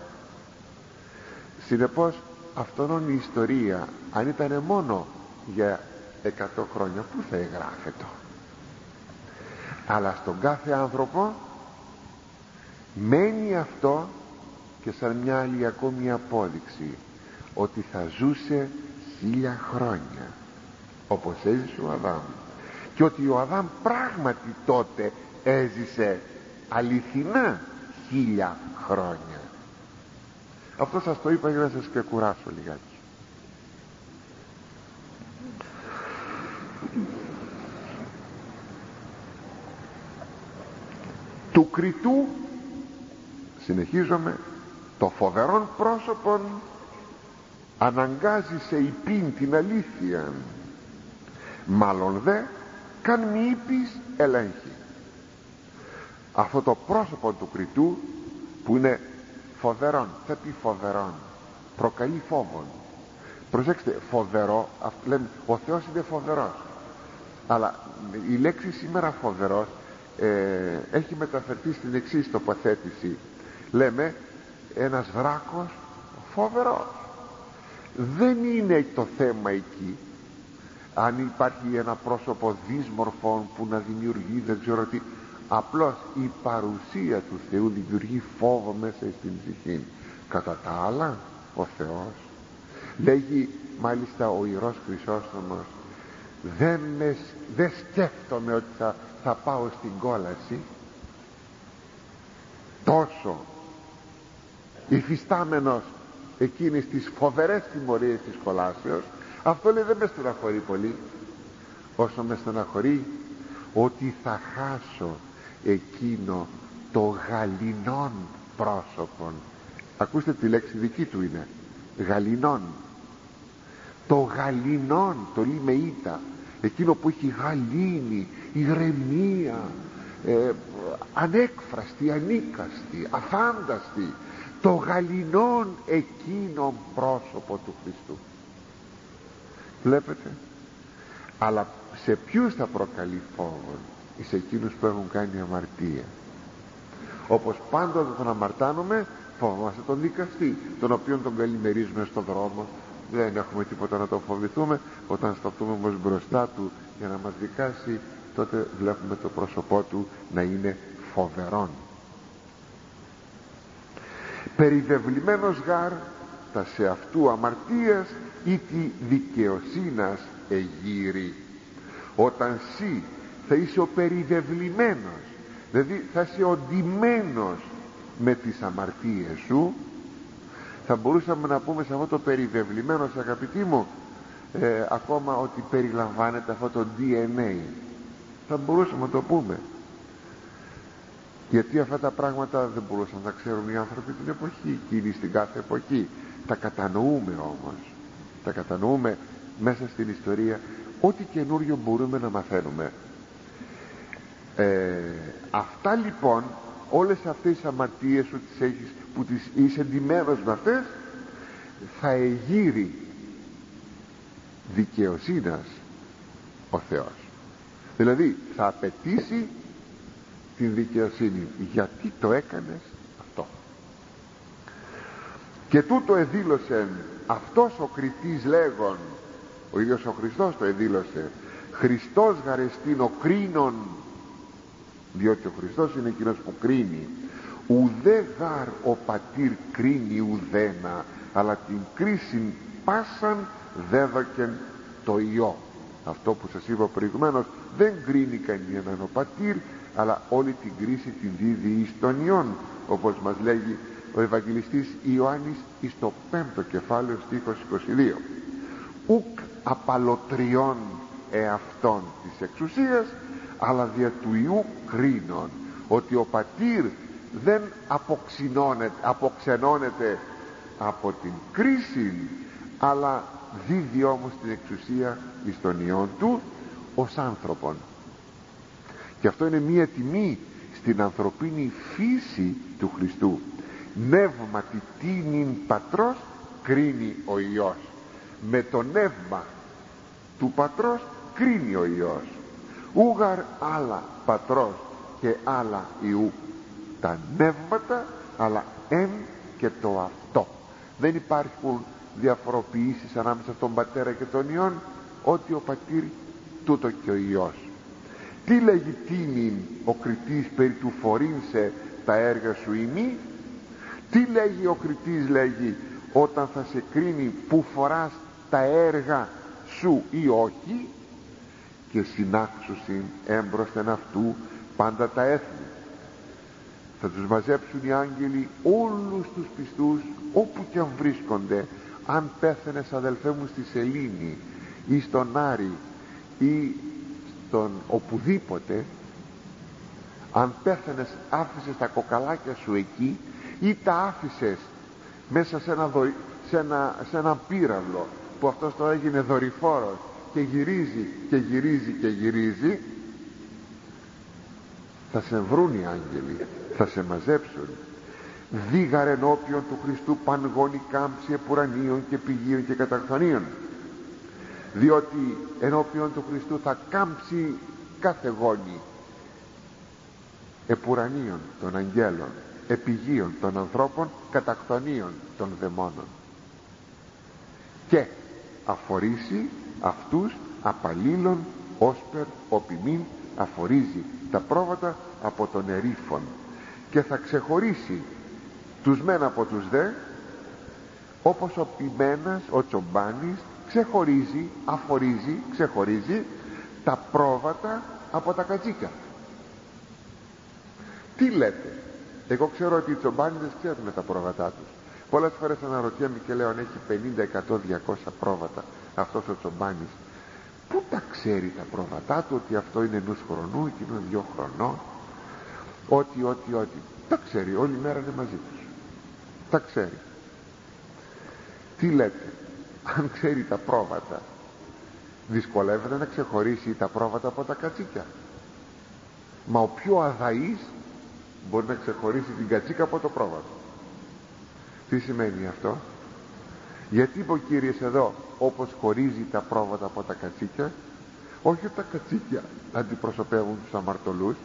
Συνεπώς αυτόν η ιστορία αν ήταν μόνο για 100 χρόνια πού θα εγγράφεται αλλά στον κάθε άνθρωπο μένει αυτό και σαν μια άλλη ακόμη απόδειξη ότι θα ζούσε χίλια χρόνια όπως έζησε ο Αδάμ. Και ότι ο Αδάμ πράγματι τότε έζησε αληθινά χίλια χρόνια. Αυτό σας το είπα για να σας κουράσω λιγάκι κριτού συνεχίζομαι το φοβερόν πρόσωπον αναγκάζει σε υπήν την αλήθεια. Μάλλον δε καν μη είπεις ελέγχει. Αυτό το πρόσωπο του κριτού που είναι φοβερόν θα πει φοβερόν προκαλεί φόβον. Προσέξτε φοβερό λέμε, ο Θεός είναι φοβερός. Αλλά η λέξη σήμερα φοβερός ε, έχει μεταφερθεί στην εξής τοποθέτηση. Λέμε ένας δράκος φοβερός. Δεν είναι το θέμα εκεί. Αν υπάρχει ένα πρόσωπο δύσμορφων που να δημιουργεί δεν ξέρω τι απλώς η παρουσία του Θεού δημιουργεί φόβο μέσα στην ψυχή. Κατά τα άλλα ο Θεός. Λέγει μάλιστα ο Ιερός Χρυσόστομος δεν, δεν σκέφτομαι ότι θα, θα πάω στην κόλαση τόσο υφιστάμενος εκείνης τις φοβερές τιμωρίες της κολάσεως αυτό λέει δεν με στεναχωρεί πολύ. Όσο με στεναχωρεί ότι θα χάσω εκείνο το γαλινόν πρόσωπον. Ακούστε τη λέξη δική του είναι γαλινόν. Το γαλινόν το λέει με ήττα εκείνο που έχει γαλήνη ηρεμία ε, ανέκφραστη, ανίκαστη, αφάνταστη το γαλινόν εκείνο πρόσωπο του Χριστού. Βλέπετε; Αλλά σε ποιους θα προκαλεί φόβο σε εκείνους που έχουν κάνει αμαρτία. Όπως πάντοτε τον αμαρτάνουμε φοβόμαστε τον δικαστή τον οποίον τον καλημερίζουμε στον δρόμο δεν έχουμε τίποτα να τον φοβηθούμε. Όταν σταθούμε όμως μπροστά του για να μας δικάσει τότε βλέπουμε το πρόσωπό του να είναι φοβερόν. Περιδευλημένος γάρ τα σε αυτού αμαρτίας ή τη δικαιοσύνας εγύρι όταν σύ θα είσαι ο περιδευλημένος δηλαδή θα είσαι οντιμένος με τις αμαρτίες σου θα μπορούσαμε να πούμε σε αυτό το περιδευλημένος αγαπητοί μου ε, ακόμα ότι περιλαμβάνεται αυτό το DNA θα μπορούσαμε να το πούμε. Γιατί αυτά τα πράγματα δεν μπορούσαν να ξέρουν οι άνθρωποι την εποχή εκείνη στην κάθε εποχή. Τα κατανοούμε όμως. Τα κατανοούμε μέσα στην ιστορία. Ό,τι καινούριο μπορούμε να μαθαίνουμε. Ε, αυτά λοιπόν όλες αυτές τις αμαρτίες που τις έχεις που τις είσαι εντυμένος με αυτές θα εγείρει δικαιοσύνας ο Θεός. Δηλαδή θα απαιτήσει την δικαιοσύνη. Γιατί το έκανες αυτό; Και τούτο εδήλωσε αυτός ο κριτής λέγον ο ίδιος ο Χριστός το εδήλωσε Χριστός γαρεστήν ο κρίνων διότι ο Χριστός είναι εκείνος που κρίνει. Ουδέ γαρ ο πατήρ κρίνει ουδένα αλλά την κρίση πάσαν δέδοκεν το Υιό. Αυτό που σας είπα προηγουμένως δεν κρίνει κανέναν ο πατήρ αλλά όλη την κρίση την δίδει εις τον Υιόν όπως μας λέγει ο Ευαγγελιστής Ιωάννης εις το πέμπτο κεφάλαιο στίχος 22 ουκ απαλωτριών εαυτών της εξουσίας αλλά δια του Ιού κρίνων ότι ο πατήρ δεν αποξενώνεται από την κρίση αλλά δίδει όμως την εξουσία εις τον Υιόν του ως άνθρωπον. Και αυτό είναι μία τιμή στην ανθρωπίνη φύση του Χριστού. Νεύματι τίνην πατρός κρίνει ο Υιός. Με το νεύμα του πατρός κρίνει ο Υιός ούγαρ άλλα πατρός και άλλα Υιού τα νεύματα αλλά εν και το αυτό. Δεν υπάρχουν διαφοροποιήσεις ανάμεσα στον πατέρα και τον Υιόν ότι ο πατήρ τούτο και ο Υιός. Τι λέγει τίμην ο κριτής περί του φορήνσε τα έργα σου ημί τι λέγει ο κριτής λέγει όταν θα σε κρίνει που φοράς τα έργα σου ή όχι; Και συνάξουσιν έμπροσθεν αυτού πάντα τα έθνη. Θα τους μαζέψουν οι άγγελοι όλους τους πιστούς όπου και αν βρίσκονται αν πέθαινες αδελφέ μου στη Σελήνη ή στον Άρη ή στον οπουδήποτε αν πέθαινες άφησες τα κοκαλάκια σου εκεί ή τα άφησες μέσα σε ένα, δο... σε ένα... σε ένα πύραυλο που αυτός τώρα έγινε δορυφόρος και γυρίζει και γυρίζει και γυρίζει θα σε βρουν οι άγγελοι θα σε μαζέψουν. Δίγαρ ενώπιον του Χριστού πανγόνη κάμψη επουρανίων και πηγίων και καταχθονίων διότι ενώπιον του Χριστού θα κάμψει κάθε γόνη επουρανίων των αγγέλων επιγείων των ανθρώπων κατακτονίων των δαιμόνων. Και αφορήσει αυτούς απαλήλων όσπερ οπιμήν αφορίζει τα πρόβατα από τον ερήφων και θα ξεχωρίσει τους μεν από τους δε όπως ο ποιμένας, ο τσομπάνης ξεχωρίζει, αφορίζει, ξεχωρίζει τα πρόβατα από τα κατσίκα. Τι λέτε; Εγώ ξέρω ότι οι τσομπάνιδες ξέρουν τα πρόβατά τους. Πολλές φορές αναρωτιέμαι και λέω αν έχει 50, 100, 200 πρόβατα αυτός ο τσομπάνης πού τα ξέρει τα πρόβατά του ότι αυτό είναι νους χρονού εκείνο δυο χρονών ότι, ότι, ότι. Τα ξέρει όλη μέρα είναι μαζί τους. Τα ξέρει. Τι λέτε αν ξέρει τα πρόβατα δυσκολεύεται να ξεχωρίσει τα πρόβατα από τα κατσίκια. Μα ο πιο αδαής μπορεί να ξεχωρίσει την κατσίκα από το πρόβατο. Τι σημαίνει αυτό; Γιατί είπε ο Κύριος εδώ όπως χωρίζει τα πρόβατα από τα κατσίκια όχι τα κατσίκια αντιπροσωπεύουν τους αμαρτωλούς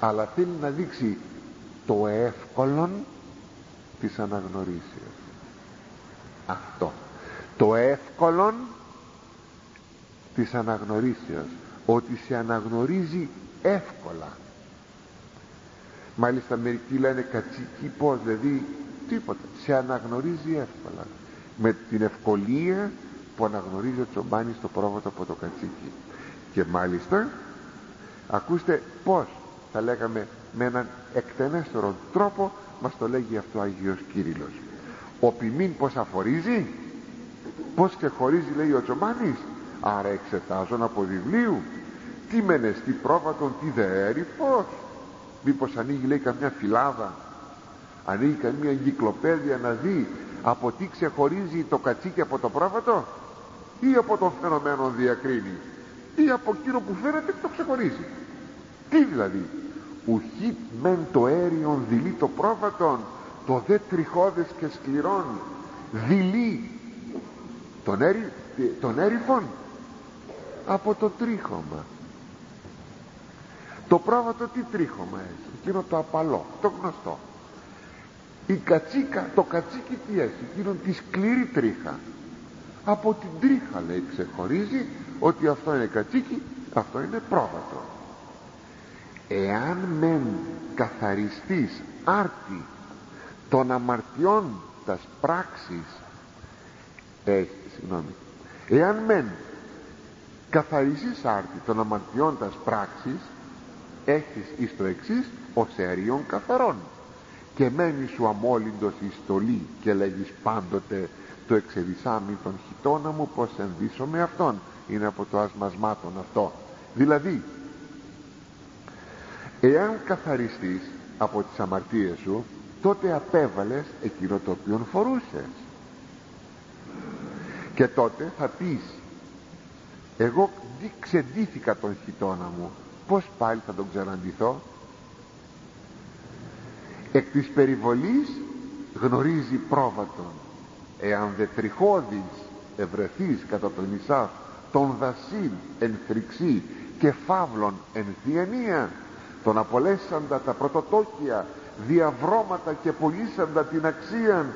αλλά θέλει να δείξει το εύκολον της αναγνωρίσεως. Αυτό. Το εύκολον της αναγνωρίσεως. Ότι σε αναγνωρίζει εύκολα. Μάλιστα μερικοί λένε κατσίκι πως δηλαδή τίποτα. Σε αναγνωρίζει εύκολα με την ευκολία που αναγνωρίζει ο τσομπάνης το πρόβατο από το κατσίκι. Και μάλιστα ακούστε πως θα λέγαμε με έναν εκτενέστερο τρόπο μας το λέγει αυτό ο Άγιος Κύριλλος. Ο ποιμήν πως αφορίζει πως και χωρίζει λέει ο Τσομπάνης. Άρα εξετάζον από βιβλίου τι μένες, τι πρόβατον, τι δέρι, πως μήπως ανοίγει λέει καμιά φυλάδα ανοίγει καμία εγκυκλοπαίδεια να δει από τι ξεχωρίζει το κατσίκι από το πρόβατο ή από το φαινομένο διακρίνει ή από εκείνο που φαίνεται το ξεχωρίζει. Τι δηλαδή; Ουχή μεν το αέριον δειλεί το πρόβατον το δε τριχώδες και σκληρών δειλεί τον, έρι, τον έριφον από το τρίχωμα. Το πρόβατο τι τρίχωμα έχει; Εκείνο το απαλό το γνωστό η κατσίκα το κατσίκι τι έχει εκείνο τη σκληρή τρίχα. Από την τρίχα λέει ξεχωρίζει ότι αυτό είναι κατσίκι αυτό είναι πρόβατο. Εάν μεν καθαριστείς άρτη των αμαρτιών τας πράξεις έχει συγγνώμη εάν μεν καθαριστείς άρτη των αμαρτιών τας πράξεις έχεις εις το εξής ως αερίων καθαρών και μένει σου αμόλυντος η στολή και λέγεις πάντοτε το εξεδισάμι των χιτώνα μου πως ενδύσω με αυτόν είναι από το ασμασμάτων αυτό. Δηλαδή εάν καθαριστείς από τις αμαρτίες σου τότε απέβαλες εκείνο το οποίο φορούσες. Και τότε θα πεις εγώ ξεντήθηκα τον χιτώνα μου πως πάλι θα τον ξαναντηθώ εκ της περιβολής γνωρίζει πρόβατον εάν δε τριχώδης ευρεθείς κατά τον Ισάφ τον δασίν εν θρηξή και φαύλων εν θυενία τον απολέσαντα τα πρωτοτόκια διαβρώματα και πουλήσαντα την αξία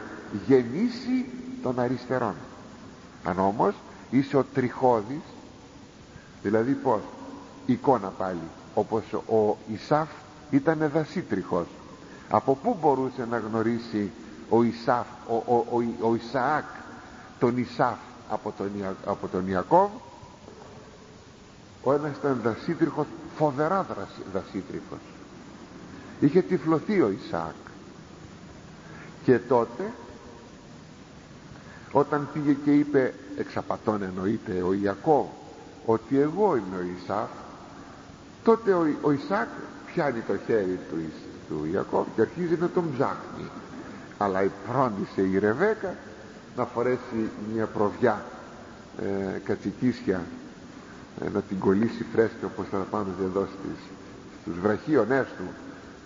γεννήσει των αριστερών αν όμως είσαι ο τριχώδης δηλαδή πως εικόνα πάλι όπως ο Ισάφ ήταν δασίτριχος από πού μπορούσε να γνωρίσει ο Ισάφ ο, ο, ο, ο Ισαάκ τον Ισάφ από τον, από τον Ιακώβ; Ο ένας ήταν δασίτριχος φοβερά δασίτριχος. Είχε τυφλωθεί ο Ισαάκ. Και τότε όταν πήγε και είπε εξαπατών εννοείται ο Ιακώβ ότι εγώ είμαι ο Ισαάκ τότε ο, ο Ισαάκ πιάνει το χέρι του, του Ιακώβ και αρχίζει να τον ψάχνει. Αλλά φρόντισε η Ρεβέκα να φορέσει μια προβιά ε, κατσικίσια ε, να την κολλήσει φρέσκια όπως θα πάμε εδώ στις, στους βραχίονές του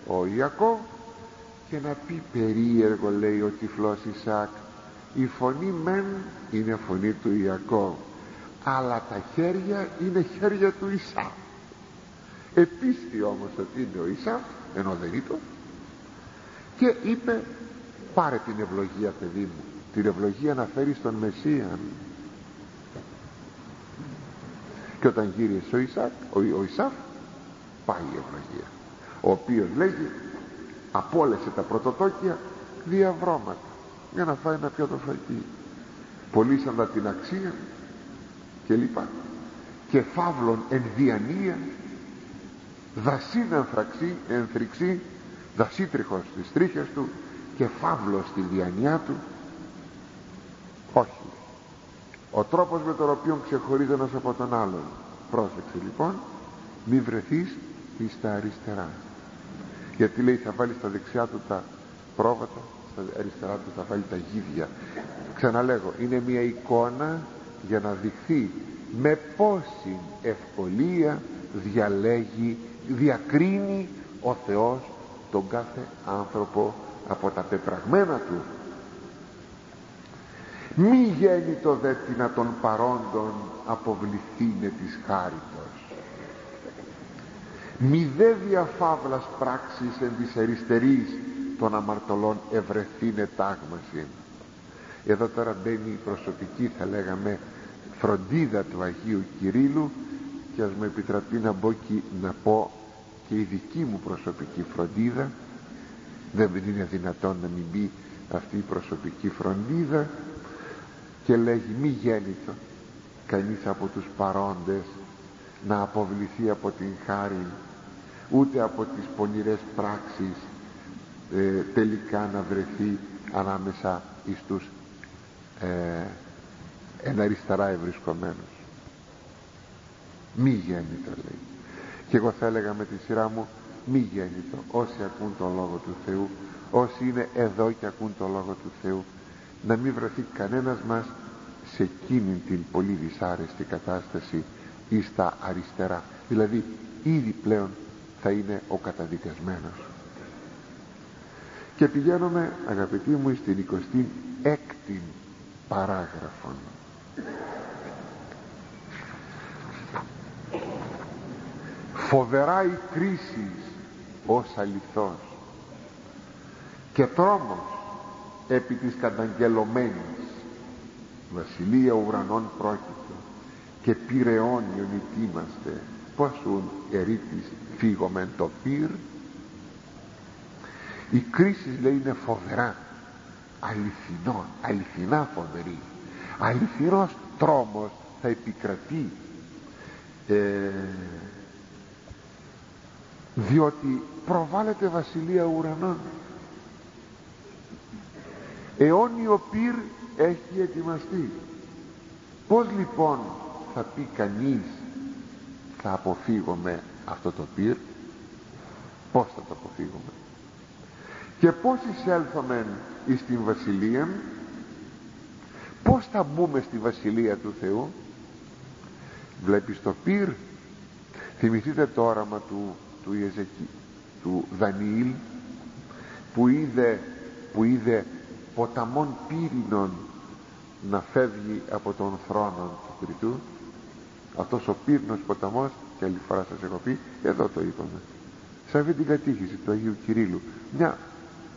ο Ιακώβ και να πει περίεργο λέει ο τυφλός Ισάκ η φωνή μεν είναι φωνή του Ιακώβ αλλά τα χέρια είναι χέρια του Ισάκ επίστη όμως ότι είναι ο Ισάκ ενώ δεν είναι και είπε πάρε την ευλογία παιδί μου την ευλογία να φέρεις στον Μεσσία και όταν γύρισε ο Ισάκ ο, ο Ισάκ πάει η ευλογία ο οποίος λέγει απόλεσε τα πρωτοτόκια διαβρώματα για να φάει ένα πιάτο φαγή πωλήσαν την αξία και λοιπά. Και φαύλων εν διανία δασίν ενθρυξή δασίτριχος στις τρίχες του και φαύλος στη διανοιά του. Όχι. Ο τρόπος με τον οποίο ξεχωρίζει ένας από τον άλλον. Πρόσεξε λοιπόν μη βρεθείς εις τα αριστερά. Γιατί λέει θα βάλεις στα δεξιά του τα πρόβατα στα αριστερά του θα βάλει τα γίδια. Ξαναλέγω είναι μια εικόνα για να δειχθεί με πόση ευκολία διαλέγει διακρίνει ο Θεός τον κάθε άνθρωπο από τα πεπραγμένα του. Μη γέννητο δε την των παρόντων αποβληθήνε της χάριτος. Μη δε διαφάβλας πράξεις εν της αριστερής των αμαρτωλών ευρεθήνε τάγμαση. Εδώ τώρα μπαίνει η προσωπική θα λέγαμε φροντίδα του Αγίου Κυρίλου και ας μου επιτραπεί να μπω και να πω και η δική μου προσωπική φροντίδα. Δεν είναι δυνατόν να μην μπει αυτή η προσωπική φροντίδα. Και λέγει μη γέννητο κανείς από τους παρόντες να αποβληθεί από την χάρη ούτε από τις πονηρές πράξεις ε, τελικά να βρεθεί ανάμεσα εις τους ε, εν αριστερά ευρισκομένους μη γέννητο λέει. Και εγώ θα έλεγα με τη σειρά μου μη γέννητο. Όσοι ακούν τον Λόγο του Θεού όσοι είναι εδώ και ακούν τον Λόγο του Θεού να μην βρεθεί κανένας μας σε εκείνη την πολύ δυσάρεστη κατάσταση ή στα αριστερά. Δηλαδή ήδη πλέον θα είναι ο καταδικασμένος. Και πηγαίνουμε αγαπητοί μου στην 26η παράγραφον φοβερά η κρίση ως αληθός. Και τρόμος επί της καταγγελωμένης. Βασιλεία ουρανών πρόκειτο και πυρεώνιον ετοίμαστε πόσουν ερήτης φύγομεν το πυρ. Η κρίση λέει είναι φοβερά. Αληθινό, αληθινά φοβερή αληθινός τρόμος θα επικρατεί. Ε, διότι προβάλλεται βασιλεία ουρανών. Αιώνιο πυρ έχει ετοιμαστεί. Πως λοιπόν θα πει κανείς θα αποφύγουμε αυτό το πυρ πως θα το αποφύγουμε; Και πως εισέλθομεν εις την βασιλεία πως θα μπούμε στη βασιλεία του Θεού; Βλέπεις το πυρ; Θυμηθείτε το όραμα του του, Ιεζεκί, του Δανιήλ που είδε, που είδε ποταμών πύρινων να φεύγει από τον θρόνο του Κρητού. Αυτός ο πύρινος ποταμός και άλλη φορά σας έχω πει εδώ το είπαμε. Σε αυτή την κατήχηση του Αγίου Κυρίλου μια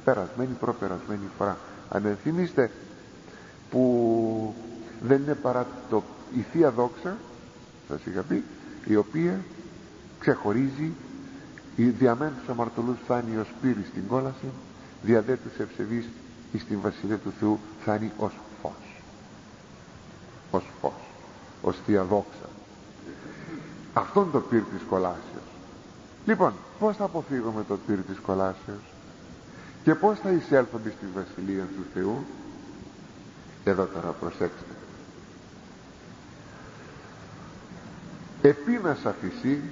περασμένη προπερασμένη φορά αν ενθυμίστε που δεν είναι παρά το, η Θεία Δόξα σας είχα πει η οποία ξεχωρίζει η διαμέν τους αμαρτωλούς φτάνει ως πύρη στην κόλαση διαδέ τους ευσεβείς εις την βασιλεία του Θεού φτάνει ως φως. Ως φως ως Θεία Δόξα. Αυτόν το πύρ της κολάσεως. Λοιπόν πως θα αποφύγουμε το πύρ της κολάσεως και πως θα εισέλθουμε στη βασιλεία του Θεού; Εδώ τώρα προσέξτε. Επίνασα φυσί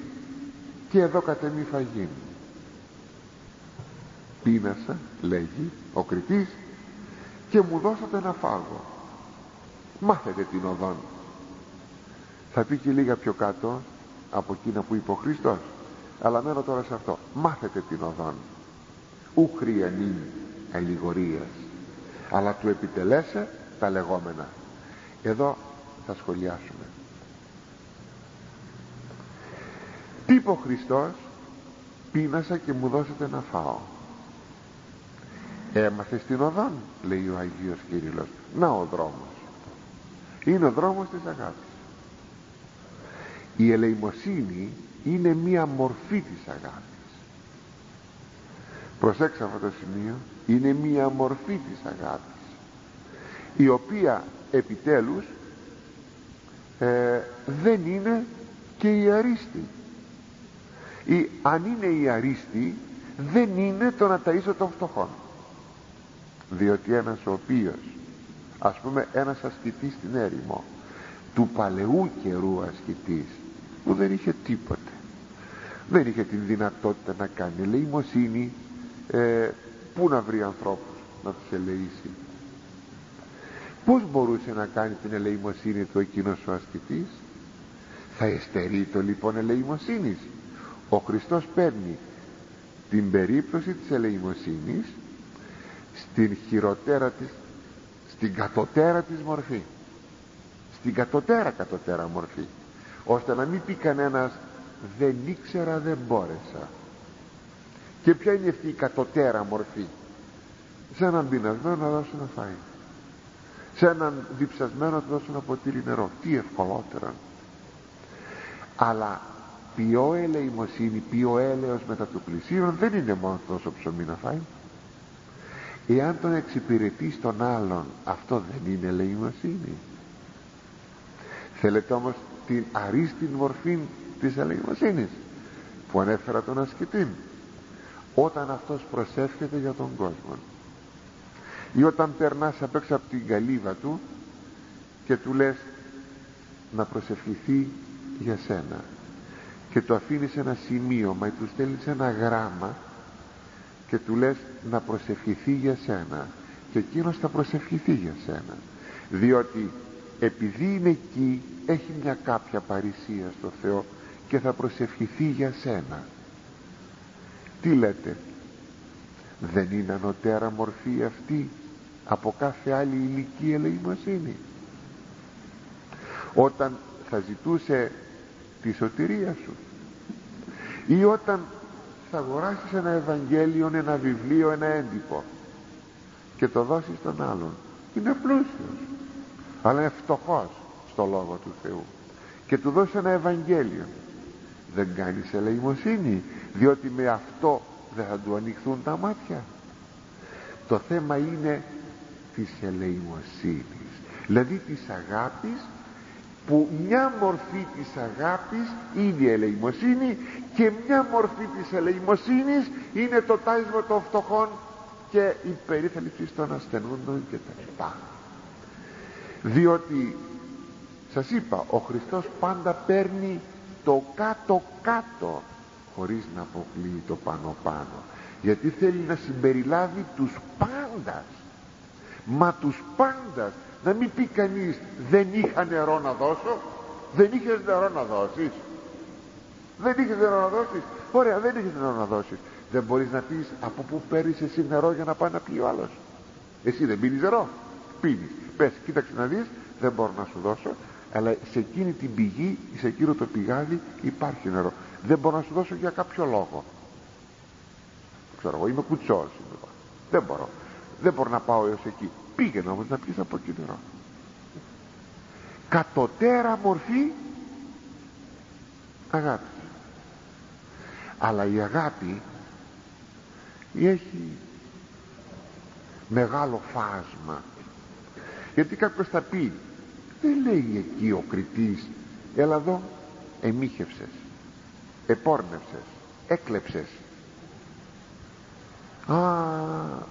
και εδώ κατεμεί φαγή πίνασα λέγει ο κριτής και μου δώσατε να φάγω μάθετε την οδόν. Θα πει και λίγα πιο κάτω από εκείνα που είπε ο Χριστός αλλά μένω τώρα σε αυτό. Μάθετε την οδόν. Ου χρειανή αλληγορίας αλλά του επιτελέσε τα λεγόμενα. Εδώ θα σχολιάσουμε τι είπε ο Χριστός πείνασα και μου δώσετε να φάω. Έμαθε στην οδόν λέει ο Αγίος Κύριλλος να ο δρόμος. Είναι ο δρόμος της αγάπης. Η ελεημοσύνη είναι μία μορφή της αγάπης. Προσέξτε αυτό το σημείο. Είναι μία μορφή της αγάπης η οποία επιτέλους ε, δεν είναι και η αρίστη ή αν είναι η αρίστη δεν είναι το να ταΐσω των φτωχών διότι ένας ο οποίος ας πούμε ένας ασκητής στην έρημο του παλαιού καιρού ασκητής που δεν είχε τίποτε δεν είχε την δυνατότητα να κάνει ελεημοσύνη ε, πού να βρει ανθρώπους να τους ελεήσει. Πως μπορούσε να κάνει την ελεημοσύνη του εκείνος ο ασκητής; Θα εστερεί το λοιπόν ελεημοσύνης ο Χριστός παίρνει την περίπτωση της ελεημοσύνης στην χειροτέρα της στην κατωτέρα της μορφή. Στην κατωτέρα κατωτέρα μορφή. Ώστε να μην πει κανένας δεν ήξερα δεν μπόρεσα και ποια είναι αυτή η κατωτέρα μορφή. Σε έναν πεινασμένο να δώσει να φάει. Σε έναν διψασμένο να του δώσει ένα ποτήρι νερό. Τι ευκολότερα. Αλλά ποιο ελεημοσύνη ποιο έλεος μετά του πλησίον δεν είναι μόνο τόσο ψωμί να φάει. Εάν τον εξυπηρετείς τον άλλον αυτό δεν είναι ελεημοσύνη θέλετε όμως την αρίστη μορφή της ελεημοσύνης που ανέφερα τον ασκητή όταν αυτός προσεύχεται για τον κόσμο. Ή όταν περνάς απ' έξω από την καλύβα του και του λες να προσευχηθεί για σένα και του αφήνεις ένα σημείωμα ή τους στέλνεις ένα γράμμα και του λες να προσευχηθεί για σένα. Και εκείνος θα προσευχηθεί για σένα. Διότι επειδή είναι εκεί έχει μια κάποια παρησία στο Θεό και θα προσευχηθεί για σένα. Τι λέτε; Δεν είναι ανωτέρα μορφή αυτή από κάθε άλλη ηλική ελεημοσύνη όταν θα ζητούσε τη σωτηρία σου. Ή όταν θα αγοράσεις ένα Ευαγγέλιο, ένα βιβλίο, ένα έντυπο και το δώσεις στον άλλον είναι πλούσιος αλλά είναι φτωχός στο Λόγο του Θεού. Και του δώσεις ένα Ευαγγέλιο. Δεν κάνεις ελεημοσύνη διότι με αυτό δεν θα του ανοιχθούν τα μάτια. Το θέμα είναι της ελεημοσύνης δηλαδή της αγάπης που μια μορφή της αγάπης είναι η ελεημοσύνη και μια μορφή της ελεημοσύνης είναι το τάισμα των φτωχών και η περίθαλψη των ασθενούντων και τα λοιπά. Διότι σας είπα ο Χριστός πάντα παίρνει το κάτω κάτω χωρίς να αποκλείει το πάνω πάνω γιατί θέλει να συμπεριλάβει τους πάντας. Μα τους πάντας να μην πει κανείς δεν είχα νερό να δώσω δεν είχες νερό να δώσεις δεν είχες νερό να δώσεις ωραία δεν είχες νερό να δώσεις δεν μπορείς να πεις από πού παίρνεις εσύ νερό για να πάει να πει ο άλλος εσύ δεν πίνεις νερό πίνεις πες κοίταξε να δεις δεν μπορώ να σου δώσω αλλά σε εκείνη την πηγή σε εκείνο το πηγάδι υπάρχει νερό. Δεν μπορώ να σου δώσω για κάποιο λόγο. Ξέρω εγώ είμαι κουτσός δεν μπορώ. Δεν μπορώ να πάω έως εκεί πήγαινε όμως να πιεις από εκεί νερό κατωτέρα μορφή αγάπης. Αλλά η αγάπη έχει μεγάλο φάσμα. Γιατί κάποιος θα πει δεν λέει εκεί ο κριτής έλα εδώ εμίχευσες επόρνευσες έκλεψες α,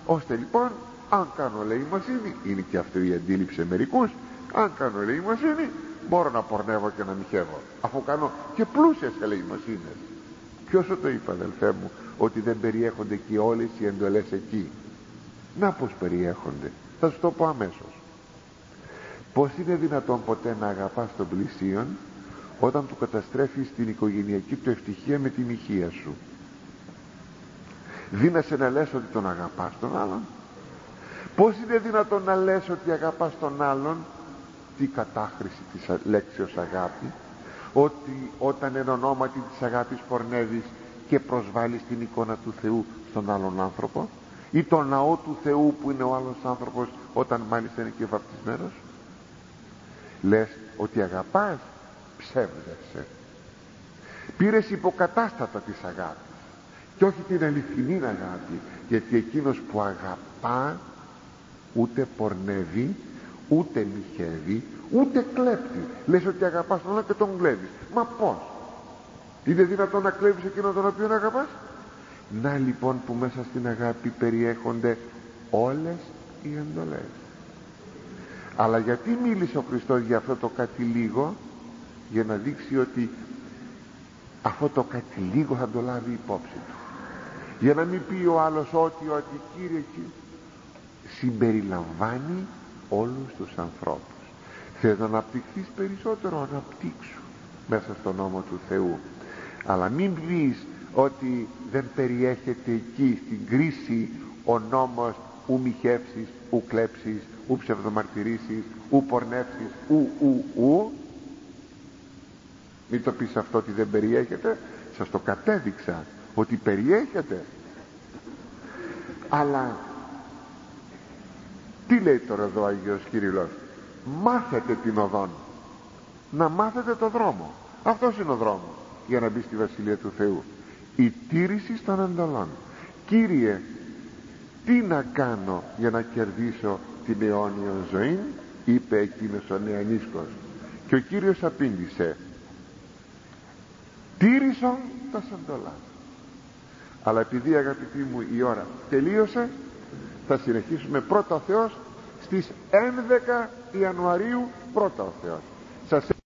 ώστε λοιπόν αν κάνω ελεημοσύνη είναι και αυτή η αντίληψη μερικούς αν κάνω ελεημοσύνη μπορώ να πορνεύω και να μοιχεύω αφού κάνω και πλούσιες ελεημοσύνες ποιος σου το είπε αδελφέ μου ότι δεν περιέχονται και όλες οι εντολές εκεί. Να πως περιέχονται θα σου το πω αμέσως. Πως είναι δυνατόν ποτέ να αγαπάς τον πλησίον όταν του καταστρέφεις την οικογενειακή του ευτυχία με την ηχεία σου; Δίνεσαι να λες ότι τον αγαπάς τον άλλον πως είναι δυνατόν να λες ότι αγαπάς τον άλλον τι κατάχρηση της λέξεως αγάπη ότι όταν εν ονόματι της αγάπης πορνεύεις και προσβάλλεις την εικόνα του Θεού στον άλλον άνθρωπο ή το ναό του Θεού που είναι ο άλλος άνθρωπος όταν μάλιστα είναι και βαπτισμένος; Λες ότι αγαπάς ψεύδεσαι. Πήρες υποκατάστατα της αγάπης. Και όχι την αληθινή αγάπη γιατί εκείνος που αγαπά ούτε πορνεύει ούτε μοιχεύει ούτε κλέπτει. Λες ότι αγαπάς τον και τον κλέβεις. Μα πως είναι δυνατόν να κλέβεις εκείνον τον οποίο αγαπάς; Να λοιπόν που μέσα στην αγάπη περιέχονται όλες οι εντολές. Αλλά γιατί μίλησε ο Χριστός για αυτό το κάτι λίγο για να δείξει ότι αυτό το κάτι λίγο θα το λάβει υπόψη του. Για να μην πει ο άλλος ότι ότι Κύριε συμπεριλαμβάνει όλους τους ανθρώπους. Θες να αναπτυχθείς περισσότερο αναπτύξου μέσα στον νόμο του Θεού. Αλλά μην πεις ότι δεν περιέχεται εκεί στην κρίση ο νόμος ου μοιχεύσεις, ου κλέψεις, ου ψευδομαρτυρήσεις, ου πορνεύσεις, ου, ου, ου μην το πεις αυτό ότι δεν περιέχεται. Σας το κατέδειξα ότι περιέχεται. Αλλά τι λέει τώρα εδώ ο Αγίος Κύριλλος μάθετε την οδόν. Να μάθετε το δρόμο. Αυτός είναι ο δρόμος για να μπει στη Βασιλεία του Θεού. Η τήρηση των εντολών. Κύριε τι να κάνω για να κερδίσω την αιώνια ζωή είπε εκείνος ο νεανίσκος. Και ο Κύριος απήντησε τήρησον τα σαντολά αλλά επειδή αγαπητοί μου η ώρα τελείωσε θα συνεχίσουμε. Πρώτα ο Θεός στις 11 Ιανουαρίου πρώτα ο Θεός. Σας